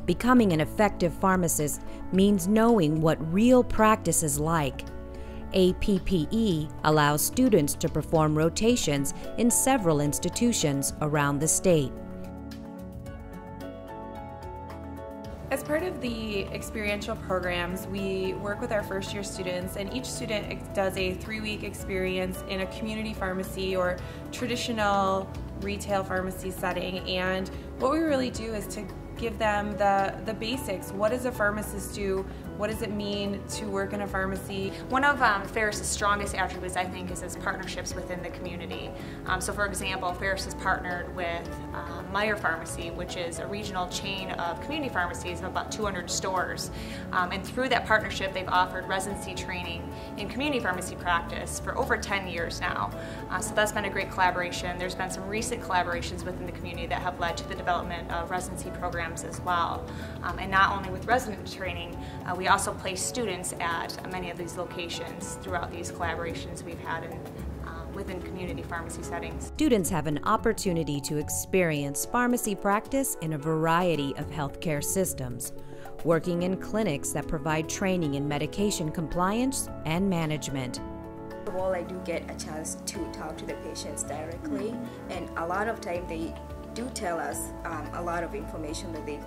Speaker 43: Becoming an effective pharmacist means knowing what real practice is like. APPE allows students to perform rotations in several institutions around the state.
Speaker 67: As part of the experiential programs, we work with our first year students, and each student does a three week experience in a community pharmacy or traditional retail pharmacy setting. And what we really do is to give them the, the basics. What does a pharmacist do? What does it mean to work in a pharmacy?
Speaker 68: One of um, Ferris's strongest attributes, I think, is its partnerships within the community. Um, so, for example, Ferris has partnered with uh, Meijer Pharmacy, which is a regional chain of community pharmacies of about 200 stores. Um, and through that partnership, they've offered residency training in community pharmacy practice for over 10 years now. Uh, so that's been a great collaboration. There's been some recent collaborations within the community that have led to the development of residency programs as well. Um, and not only with resident training, uh, we also place students at many of these locations throughout these collaborations we've had in, uh, within community pharmacy settings.
Speaker 43: Students have an opportunity to experience pharmacy practice in a variety of healthcare systems, working in clinics that provide training in medication compliance and management.
Speaker 69: First of all, I do get a chance to talk to the patients directly, and a lot of time they do tell us um, a lot of information that they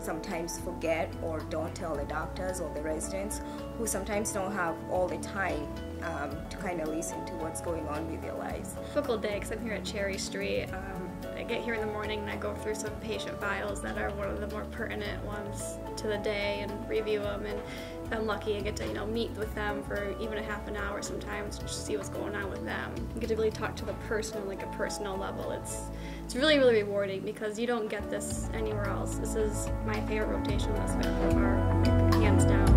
Speaker 69: sometimes forget or don't tell the doctors or the residents who sometimes don't have all the time um, to kind of listen to what's going on with their lives.
Speaker 70: Typical day, because I'm here at Cherry Street. Um, I get here in the morning and I go through some patient files that are one of the more pertinent ones to the day and review them. And if I'm lucky, I get to you know meet with them for even a half an hour sometimes to see what's going on with them. I get to really talk to the person on like a personal level. It's it's really really rewarding because you don't get this anywhere else. This is my favorite rotation thus far, hands down.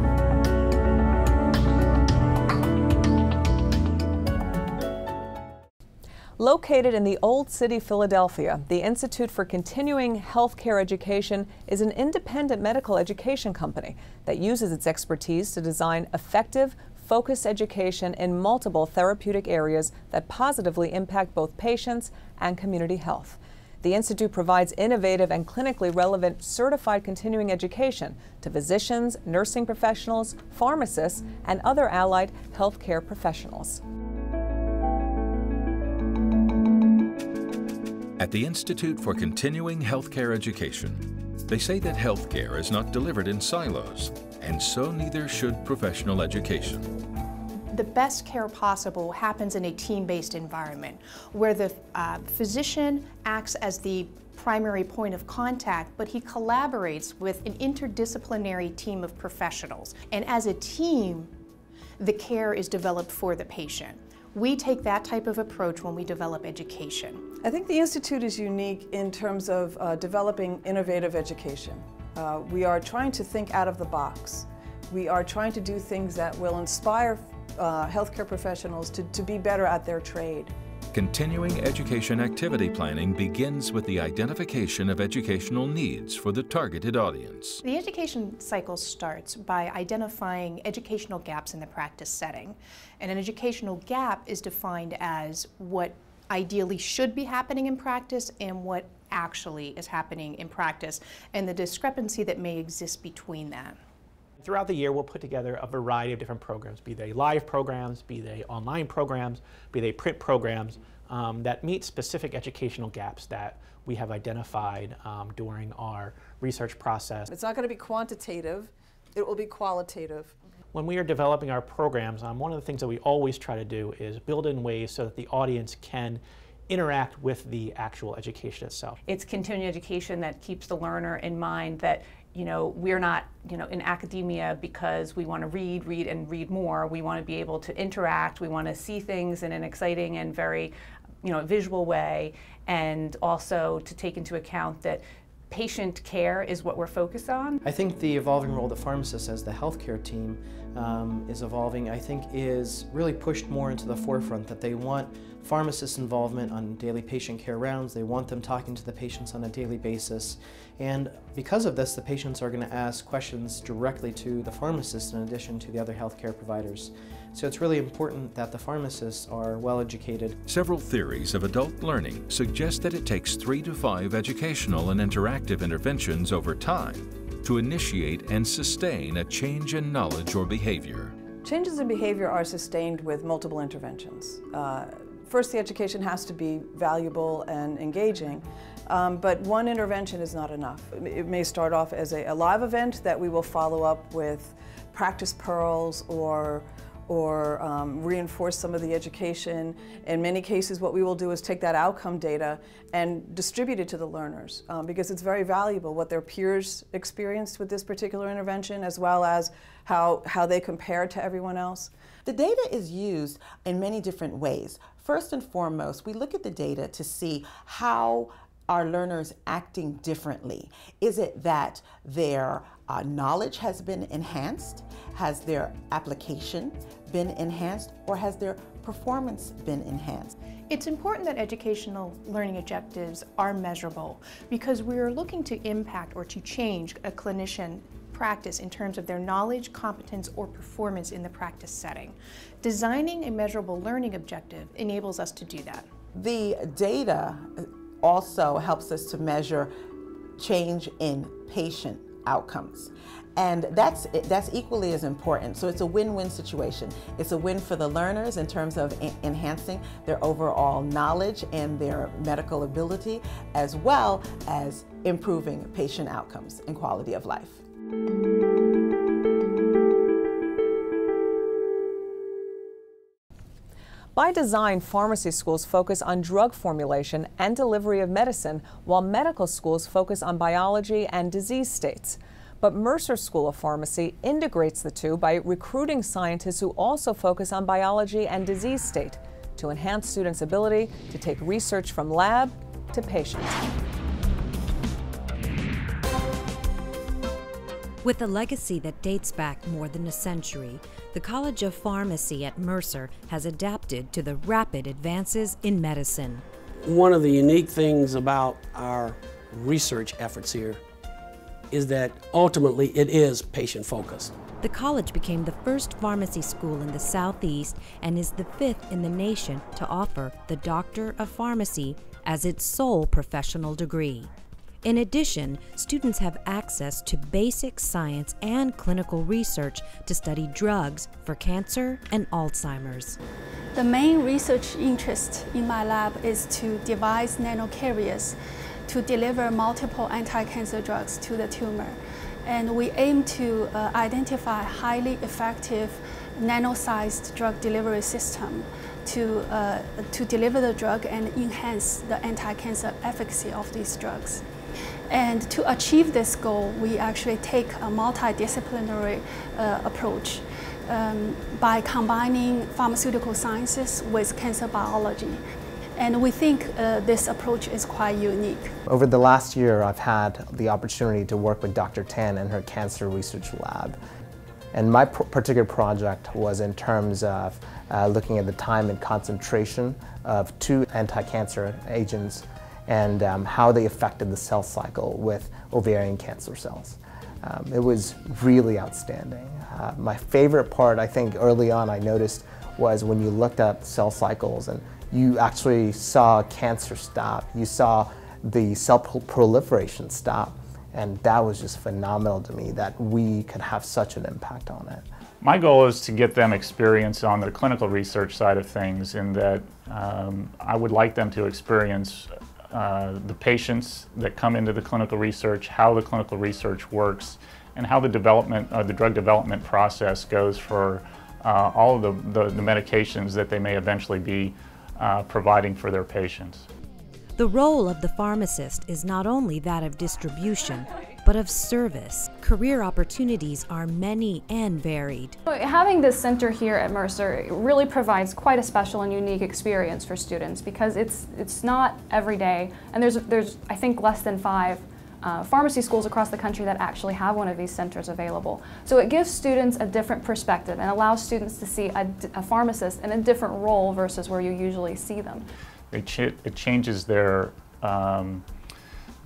Speaker 1: Located in the Old City, Philadelphia, the Institute for Continuing Healthcare Education is an independent medical education company that uses its expertise to design effective, focused education in multiple therapeutic areas that positively impact both patients and community health. The Institute provides innovative and clinically relevant certified continuing education to physicians, nursing professionals, pharmacists, and other allied healthcare professionals.
Speaker 2: At the Institute for Continuing Healthcare Education, they say that healthcare is not delivered in silos, and so neither should professional education.
Speaker 71: The best care possible happens in a team-based environment where the uh, physician acts as the primary point of contact, but he collaborates with an interdisciplinary team of professionals. And as a team, the care is developed for the patient. We take that type of approach when we develop education.
Speaker 39: I think the Institute is unique in terms of uh, developing innovative education. Uh, we are trying to think out of the box. We are trying to do things that will inspire uh, healthcare professionals to, to be better at their trade.
Speaker 2: Continuing education activity planning begins with the identification of educational needs for the targeted audience.
Speaker 71: The education cycle starts by identifying educational gaps in the practice setting. And an educational gap is defined as what ideally should be happening in practice and what actually is happening in practice and the discrepancy that may exist between that.
Speaker 72: Throughout the year, we'll put together a variety of different programs, be they live programs, be they online programs, be they print programs, um, that meet specific educational gaps that we have identified um, during our research process.
Speaker 39: It's not going to be quantitative, it will be qualitative.
Speaker 72: When we are developing our programs, um, one of the things that we always try to do is build in ways so that the audience can interact with the actual education itself.
Speaker 73: It's continuing education that keeps the learner in mind that you know, we're not, you know, in academia because we want to read, read, and read more. We want to be able to interact. We want to see things in an exciting and very, you know, visual way, and also to take into account that patient care is what we're focused on.
Speaker 23: I think the evolving role of the pharmacist as the healthcare team um, is evolving, I think is really pushed more into the forefront that they want pharmacist involvement on daily patient care rounds. They want them talking to the patients on a daily basis. And because of this, the patients are going to ask questions directly to the pharmacist in addition to the other healthcare providers. So it's really important that the pharmacists are well educated.
Speaker 2: Several theories of adult learning suggest that it takes three to five educational and interactive interventions over time to initiate and sustain a change in knowledge or behavior.
Speaker 39: Changes in behavior are sustained with multiple interventions. Uh, first, the education has to be valuable and engaging, um, but one intervention is not enough. It may start off as a, a live event that we will follow up with practice pearls or or um, reinforce some of the education. In many cases, what we will do is take that outcome data and distribute it to the learners um, because it's very valuable what their peers experienced with this particular intervention as well as how, how they compare to everyone else.
Speaker 64: The data is used in many different ways. First and foremost, we look at the data to see how are learners acting differently? Is it that their uh, knowledge has been enhanced? Has their application been enhanced? Or has their performance been enhanced?
Speaker 71: It's important that educational learning objectives are measurable because we are looking to impact or to change a clinician practice in terms of their knowledge, competence, or performance in the practice setting. Designing a measurable learning objective enables us to do that.
Speaker 64: The data also helps us to measure change in patient outcomes. And that's, that's equally as important. So it's a win-win situation. It's a win for the learners in terms of enhancing their overall knowledge and their medical ability, as well as improving patient outcomes and quality of life.
Speaker 1: By design, pharmacy schools focus on drug formulation and delivery of medicine, while medical schools focus on biology and disease states. But Mercer School of Pharmacy integrates the two by recruiting scientists who also focus on biology and disease state to enhance students' ability to take research from lab to patient.
Speaker 43: With a legacy that dates back more than a century, the College of Pharmacy at Mercer has adapted to the rapid advances in medicine.
Speaker 74: One of the unique things about our research efforts here is that ultimately it is patient focused.
Speaker 43: The college became the first pharmacy school in the Southeast and is the fifth in the nation to offer the Doctor of Pharmacy as its sole professional degree. In addition, students have access to basic science and clinical research to study drugs for cancer and Alzheimer's.
Speaker 75: The main research interest in my lab is to devise nanocarriers to deliver multiple anti-cancer drugs to the tumor. And we aim to uh, identify highly effective nano-sized drug delivery system to, uh, to deliver the drug and enhance the anti-cancer efficacy of these drugs. And to achieve this goal, we actually take a multidisciplinary uh, approach. um, by combining pharmaceutical sciences with cancer biology. And we think uh, this approach is quite unique.
Speaker 64: Over the last year, I've had the opportunity to work with Dr. Tan and her cancer research lab. And my particular project was in terms of uh, looking at the time and concentration of two anti-cancer agents and um, how they affected the cell cycle with ovarian cancer cells. Um, it was really outstanding. Uh, my favorite part, I think, early on I noticed was when you looked at cell cycles and you actually saw cancer stop. You saw the cell proliferation stop. And that was just phenomenal to me that we could have such an impact on it.
Speaker 69: My goal is to get them experience on the clinical research side of things in that um, I would like them to experience uh, the patients that come into the clinical research, how the clinical research works, and how the development, uh, the drug development process goes for uh, all of the, the, the, medications that they may eventually be uh, providing for their patients.
Speaker 43: The role of the pharmacist is not only that of distribution, but of service. Career opportunities are many and varied.
Speaker 76: Having this center here at Mercer really provides quite a special and unique experience for students because it's it's not every day, and there's there's I think less than five uh, pharmacy schools across the country that actually have one of these centers available. So it gives students a different perspective and allows students to see a, a pharmacist in a different role versus where you usually see them.
Speaker 69: It, ch it changes their um,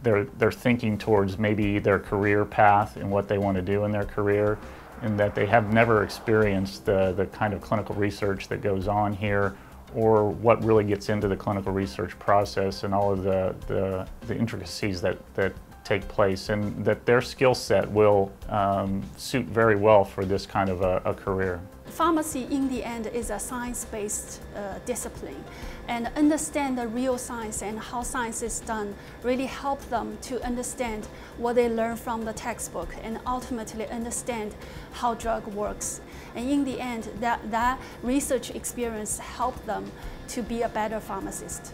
Speaker 69: they're, they're thinking towards maybe their career path and what they want to do in their career, and that they have never experienced the, the kind of clinical research that goes on here or what really gets into the clinical research process and all of the, the, the intricacies that, that take place, and that their skill set will um, suit very well for this kind of a, a career.
Speaker 75: Pharmacy in the end is a science-based uh, discipline and understand the real science and how science is done really help them to understand what they learn from the textbook and ultimately understand how drug works. And in the end, that, that research experience help them to be a better pharmacist.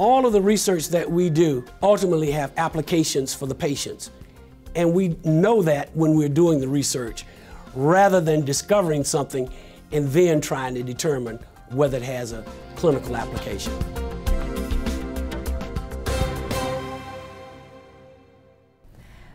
Speaker 39: All of the research that we do ultimately have applications for the patients. And we know that when we're doing the research rather than discovering something and then trying to determine whether it has a clinical application.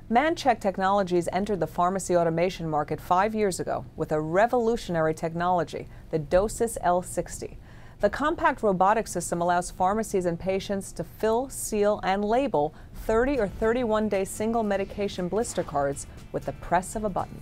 Speaker 1: Manchac Technologies entered the pharmacy automation market five years ago with a revolutionary technology, the Dosis L60. The compact robotic system allows pharmacies and patients to fill, seal, and label 30 or 31 day single medication blister cards with the press of a button.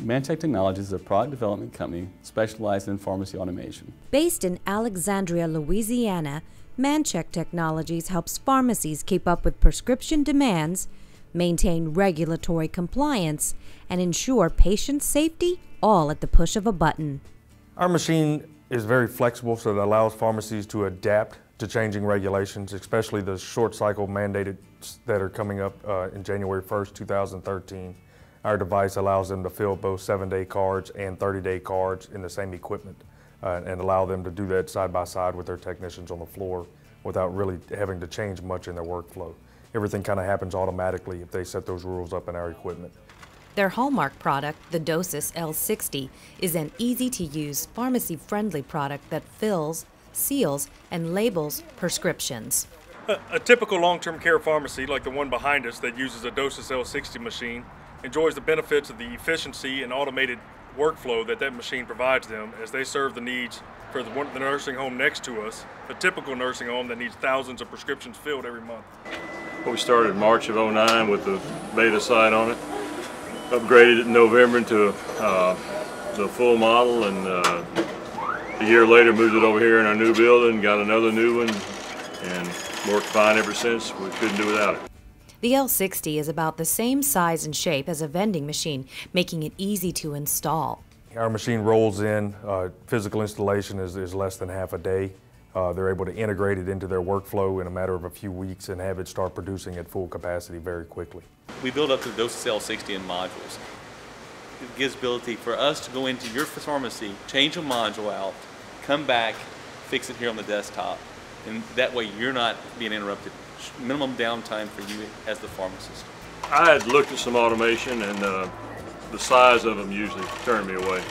Speaker 77: Manchac Technologies is a product development company specialized in pharmacy automation.
Speaker 43: Based in Alexandria, Louisiana, Manchac Technologies helps pharmacies keep up with prescription demands, maintain regulatory compliance, and ensure patient safety all at the push of a button.
Speaker 78: Our machine is very flexible so it allows pharmacies to adapt to changing regulations, especially the short cycle mandated that are coming up uh, in January 1st, 2013. Our device allows them to fill both seven day cards and 30 day cards in the same equipment uh, and allow them to do that side by side with their technicians on the floor without really having to change much in their workflow. Everything kind of happens automatically if they set those rules up in our equipment.
Speaker 43: Their hallmark product, the Dosis L60, is an easy to use, pharmacy friendly product that fills, seals, and labels prescriptions.
Speaker 79: A, a typical long term care pharmacy, like the one behind us that uses a Dosis L60 machine, enjoys the benefits of the efficiency and automated workflow that that machine provides them as they serve the needs for the, the nursing home next to us, a typical nursing home that needs thousands of prescriptions filled every month.
Speaker 80: We started in March of 09 with the beta side on it, upgraded it in November into uh, the full model, and uh, a year later moved it over here in our new building, got another new one, and worked fine ever since. We couldn't do without it.
Speaker 43: The L60 is about the same size and shape as a vending machine, making it easy to install.
Speaker 78: Our machine rolls in. Uh, physical installation is, is less than half a day. Uh, they're able to integrate it into their workflow in a matter of a few weeks and have it start producing at full capacity very quickly.
Speaker 81: We build up to Dosis L60 in modules. It gives ability for us to go into your pharmacy, change a module out, come back, fix it here on the desktop, and that way you're not being interrupted minimum downtime for you as the pharmacist.
Speaker 82: I had looked at some automation and uh, the size of them usually turned me away.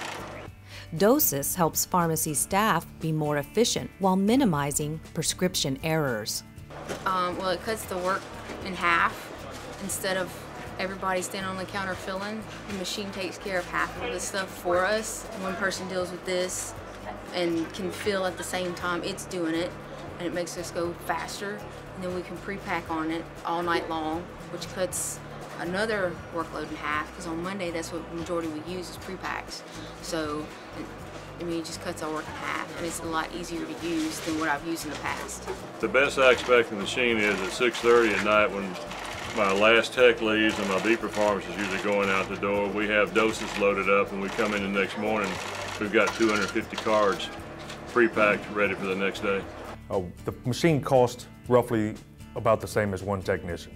Speaker 43: DOSIS helps pharmacy staff be more efficient while minimizing prescription errors.
Speaker 83: Um, well, it cuts the work in half. Instead of everybody standing on the counter filling, the machine takes care of half of the stuff for us. One person deals with this and can fill at the same time it's doing it, and it makes us go faster. And then we can pre-pack on it all night long, which cuts another workload in half because on Monday that's what the majority we use is pre-packs. So, I mean, it just cuts our work in half and it's a lot easier to use than what I've used in the past.
Speaker 82: The best I expect the machine is at 6.30 at night when my last tech leaves and my beeper pharmacist is usually going out the door. We have doses loaded up and we come in the next morning, we've got 250 cards pre-packed, ready for the next day.
Speaker 78: Uh, the machine costs roughly about the same as one technician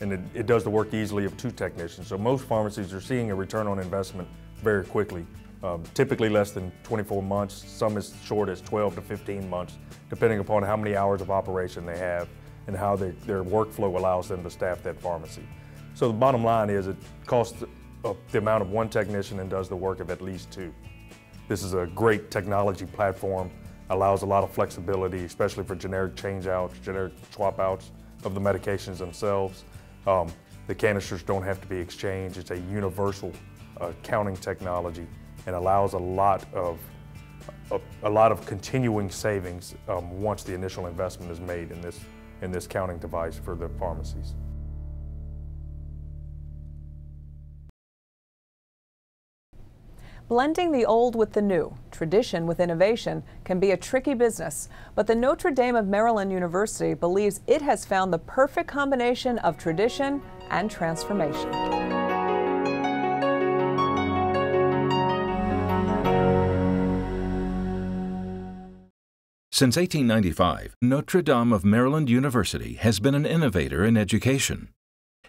Speaker 78: and it, it, does the work easily of two technicians. So most pharmacies are seeing a return on investment very quickly, um, typically less than 24 months, some as short as 12 to 15 months, depending upon how many hours of operation they have and how they, their workflow allows them to staff that pharmacy. So the bottom line is it costs uh, the amount of one technician and does the work of at least two. This is a great technology platform, allows a lot of flexibility, especially for generic changeouts, generic swap outs of the medications themselves. Um, the canisters don't have to be exchanged. It's a universal uh, counting technology and allows a lot of a, a lot of continuing savings um, once the initial investment is made in this in this counting device for the pharmacies.
Speaker 1: Blending the old with the new, tradition with innovation, can be a tricky business, but the Notre Dame of Maryland University believes it has found the perfect combination of tradition and transformation.
Speaker 2: Since 1895, Notre Dame of Maryland University has been an innovator in education.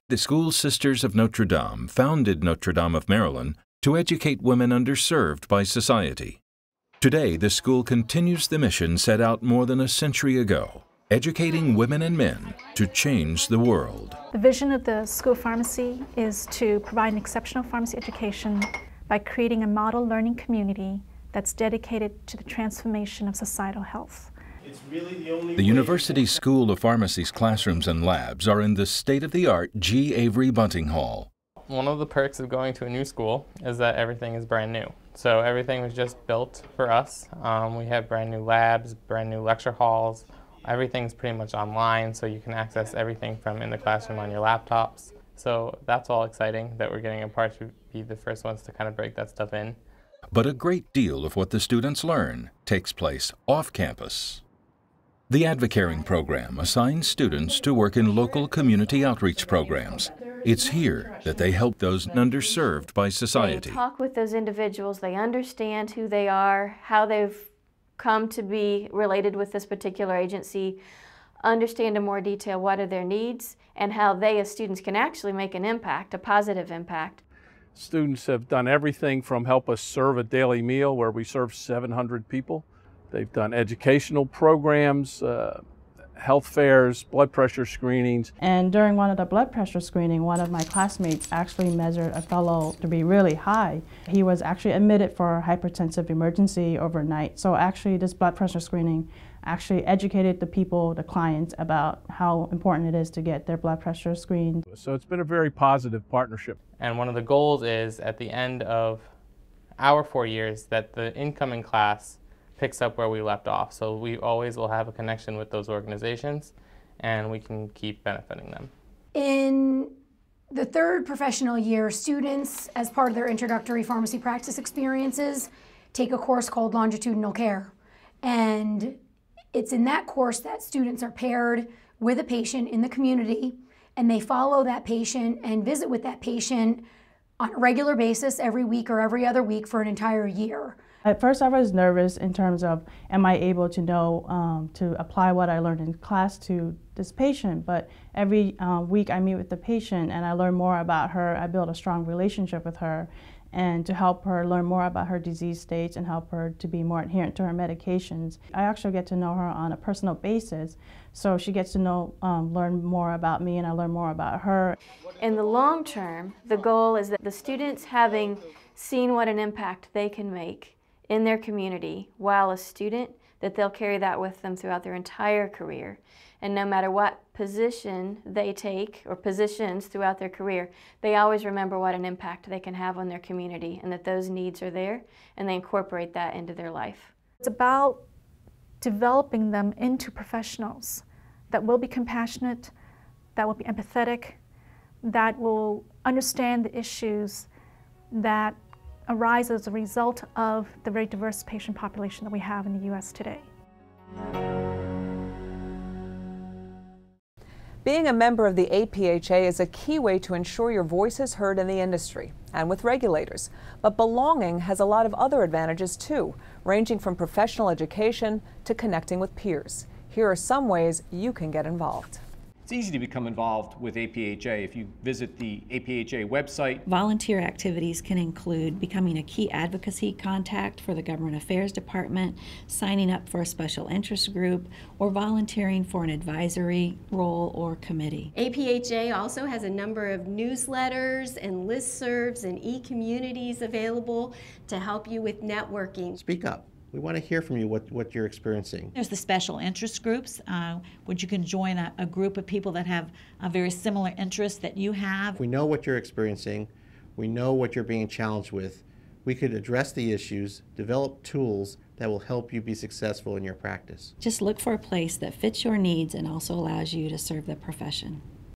Speaker 2: The School Sisters of Notre Dame founded Notre Dame of Maryland to educate women underserved by society. Today, the school continues the mission set out more than a century ago, educating women and men to change the world.
Speaker 84: The vision of the School of Pharmacy is to provide an exceptional pharmacy education by creating a model learning community that's dedicated to the transformation of societal health.
Speaker 2: Really the, the University School of Pharmacy's classrooms and labs are in the state-of-the-art G. Avery Bunting Hall,
Speaker 85: one of the perks of going to a new school is that everything is brand new. So everything was just built for us. Um, we have brand new labs, brand new lecture halls. Everything's pretty much online, so you can access everything from in the classroom on your laptops. So that's all exciting that we're getting a part to be the first ones to kind of break that stuff in.
Speaker 2: But a great deal of what the students learn takes place off campus. The Advocaring program assigns students to work in local community outreach programs it's here that they help those underserved by society.
Speaker 86: They talk with those individuals, they understand who they are, how they've come to be related with this particular agency, understand in more detail what are their needs, and how they as students can actually make an impact, a positive impact.
Speaker 87: Students have done everything from help us serve a daily meal where we serve 700 people. They've done educational programs, uh, health fairs, blood pressure screenings.
Speaker 88: And during one of the blood pressure screening, one of my classmates actually measured a fellow to be really high. He was actually admitted for hypertensive emergency overnight. So actually this blood pressure screening actually educated the people, the clients, about how important it is to get their blood pressure screened.
Speaker 87: So it's been a very positive partnership.
Speaker 85: And one of the goals is at the end of our four years that the incoming class picks up where we left off. So we always will have a connection with those organizations and we can keep benefiting them.
Speaker 71: In the third professional year, students, as part of their introductory pharmacy practice experiences, take a course called longitudinal care. And it's in that course that students are paired with a patient in the community and they follow that patient and visit with that patient on a regular basis every week or every other week for an entire year.
Speaker 88: At first, I was nervous in terms of, am I able to know um, to apply what I learned in class to this patient? But every uh, week I meet with the patient and I learn more about her. I build a strong relationship with her.
Speaker 89: and to help her learn more about her disease states and help her to be more adherent to her medications. I actually get to know her on a personal basis, so she gets to know, um, learn more about me, and I learn more about her.
Speaker 24: In the long term, the goal is that the students, having seen what an impact they can make in their community while a student, that they'll carry that with them throughout their entire career. And no matter what position they take or positions throughout their career, they always remember what an impact they can have on their community and that those needs are there and they incorporate that into their life.
Speaker 90: It's about developing them into professionals that will be compassionate, that will be empathetic, that will understand the issues that arise as a result of the very diverse patient population that we have in the U.S. today.
Speaker 1: Being a member of the APhA is a key way to ensure your voice is heard in the industry and with regulators. But belonging has a lot of other advantages too, ranging from professional education to connecting with peers. Here are some ways you can get involved.
Speaker 39: It's easy to become involved with APhA if you visit the APhA website.
Speaker 71: Volunteer activities can include becoming a key advocacy contact for the Government Affairs Department, signing up for a special interest group, or volunteering for an advisory role or committee.
Speaker 51: APhA also has a number of newsletters and listservs and e-communities available to help you with networking.
Speaker 91: Speak up. We want to hear from you what, what you're experiencing.
Speaker 92: There's the special interest groups, uh, which you can join a, a, group of people that have a very similar interest that you have.
Speaker 91: We know what you're experiencing. We know what you're being challenged with. We could address the issues, develop tools that will help you be successful in your practice.
Speaker 71: Just look for a place that fits your needs and also allows you to serve the profession.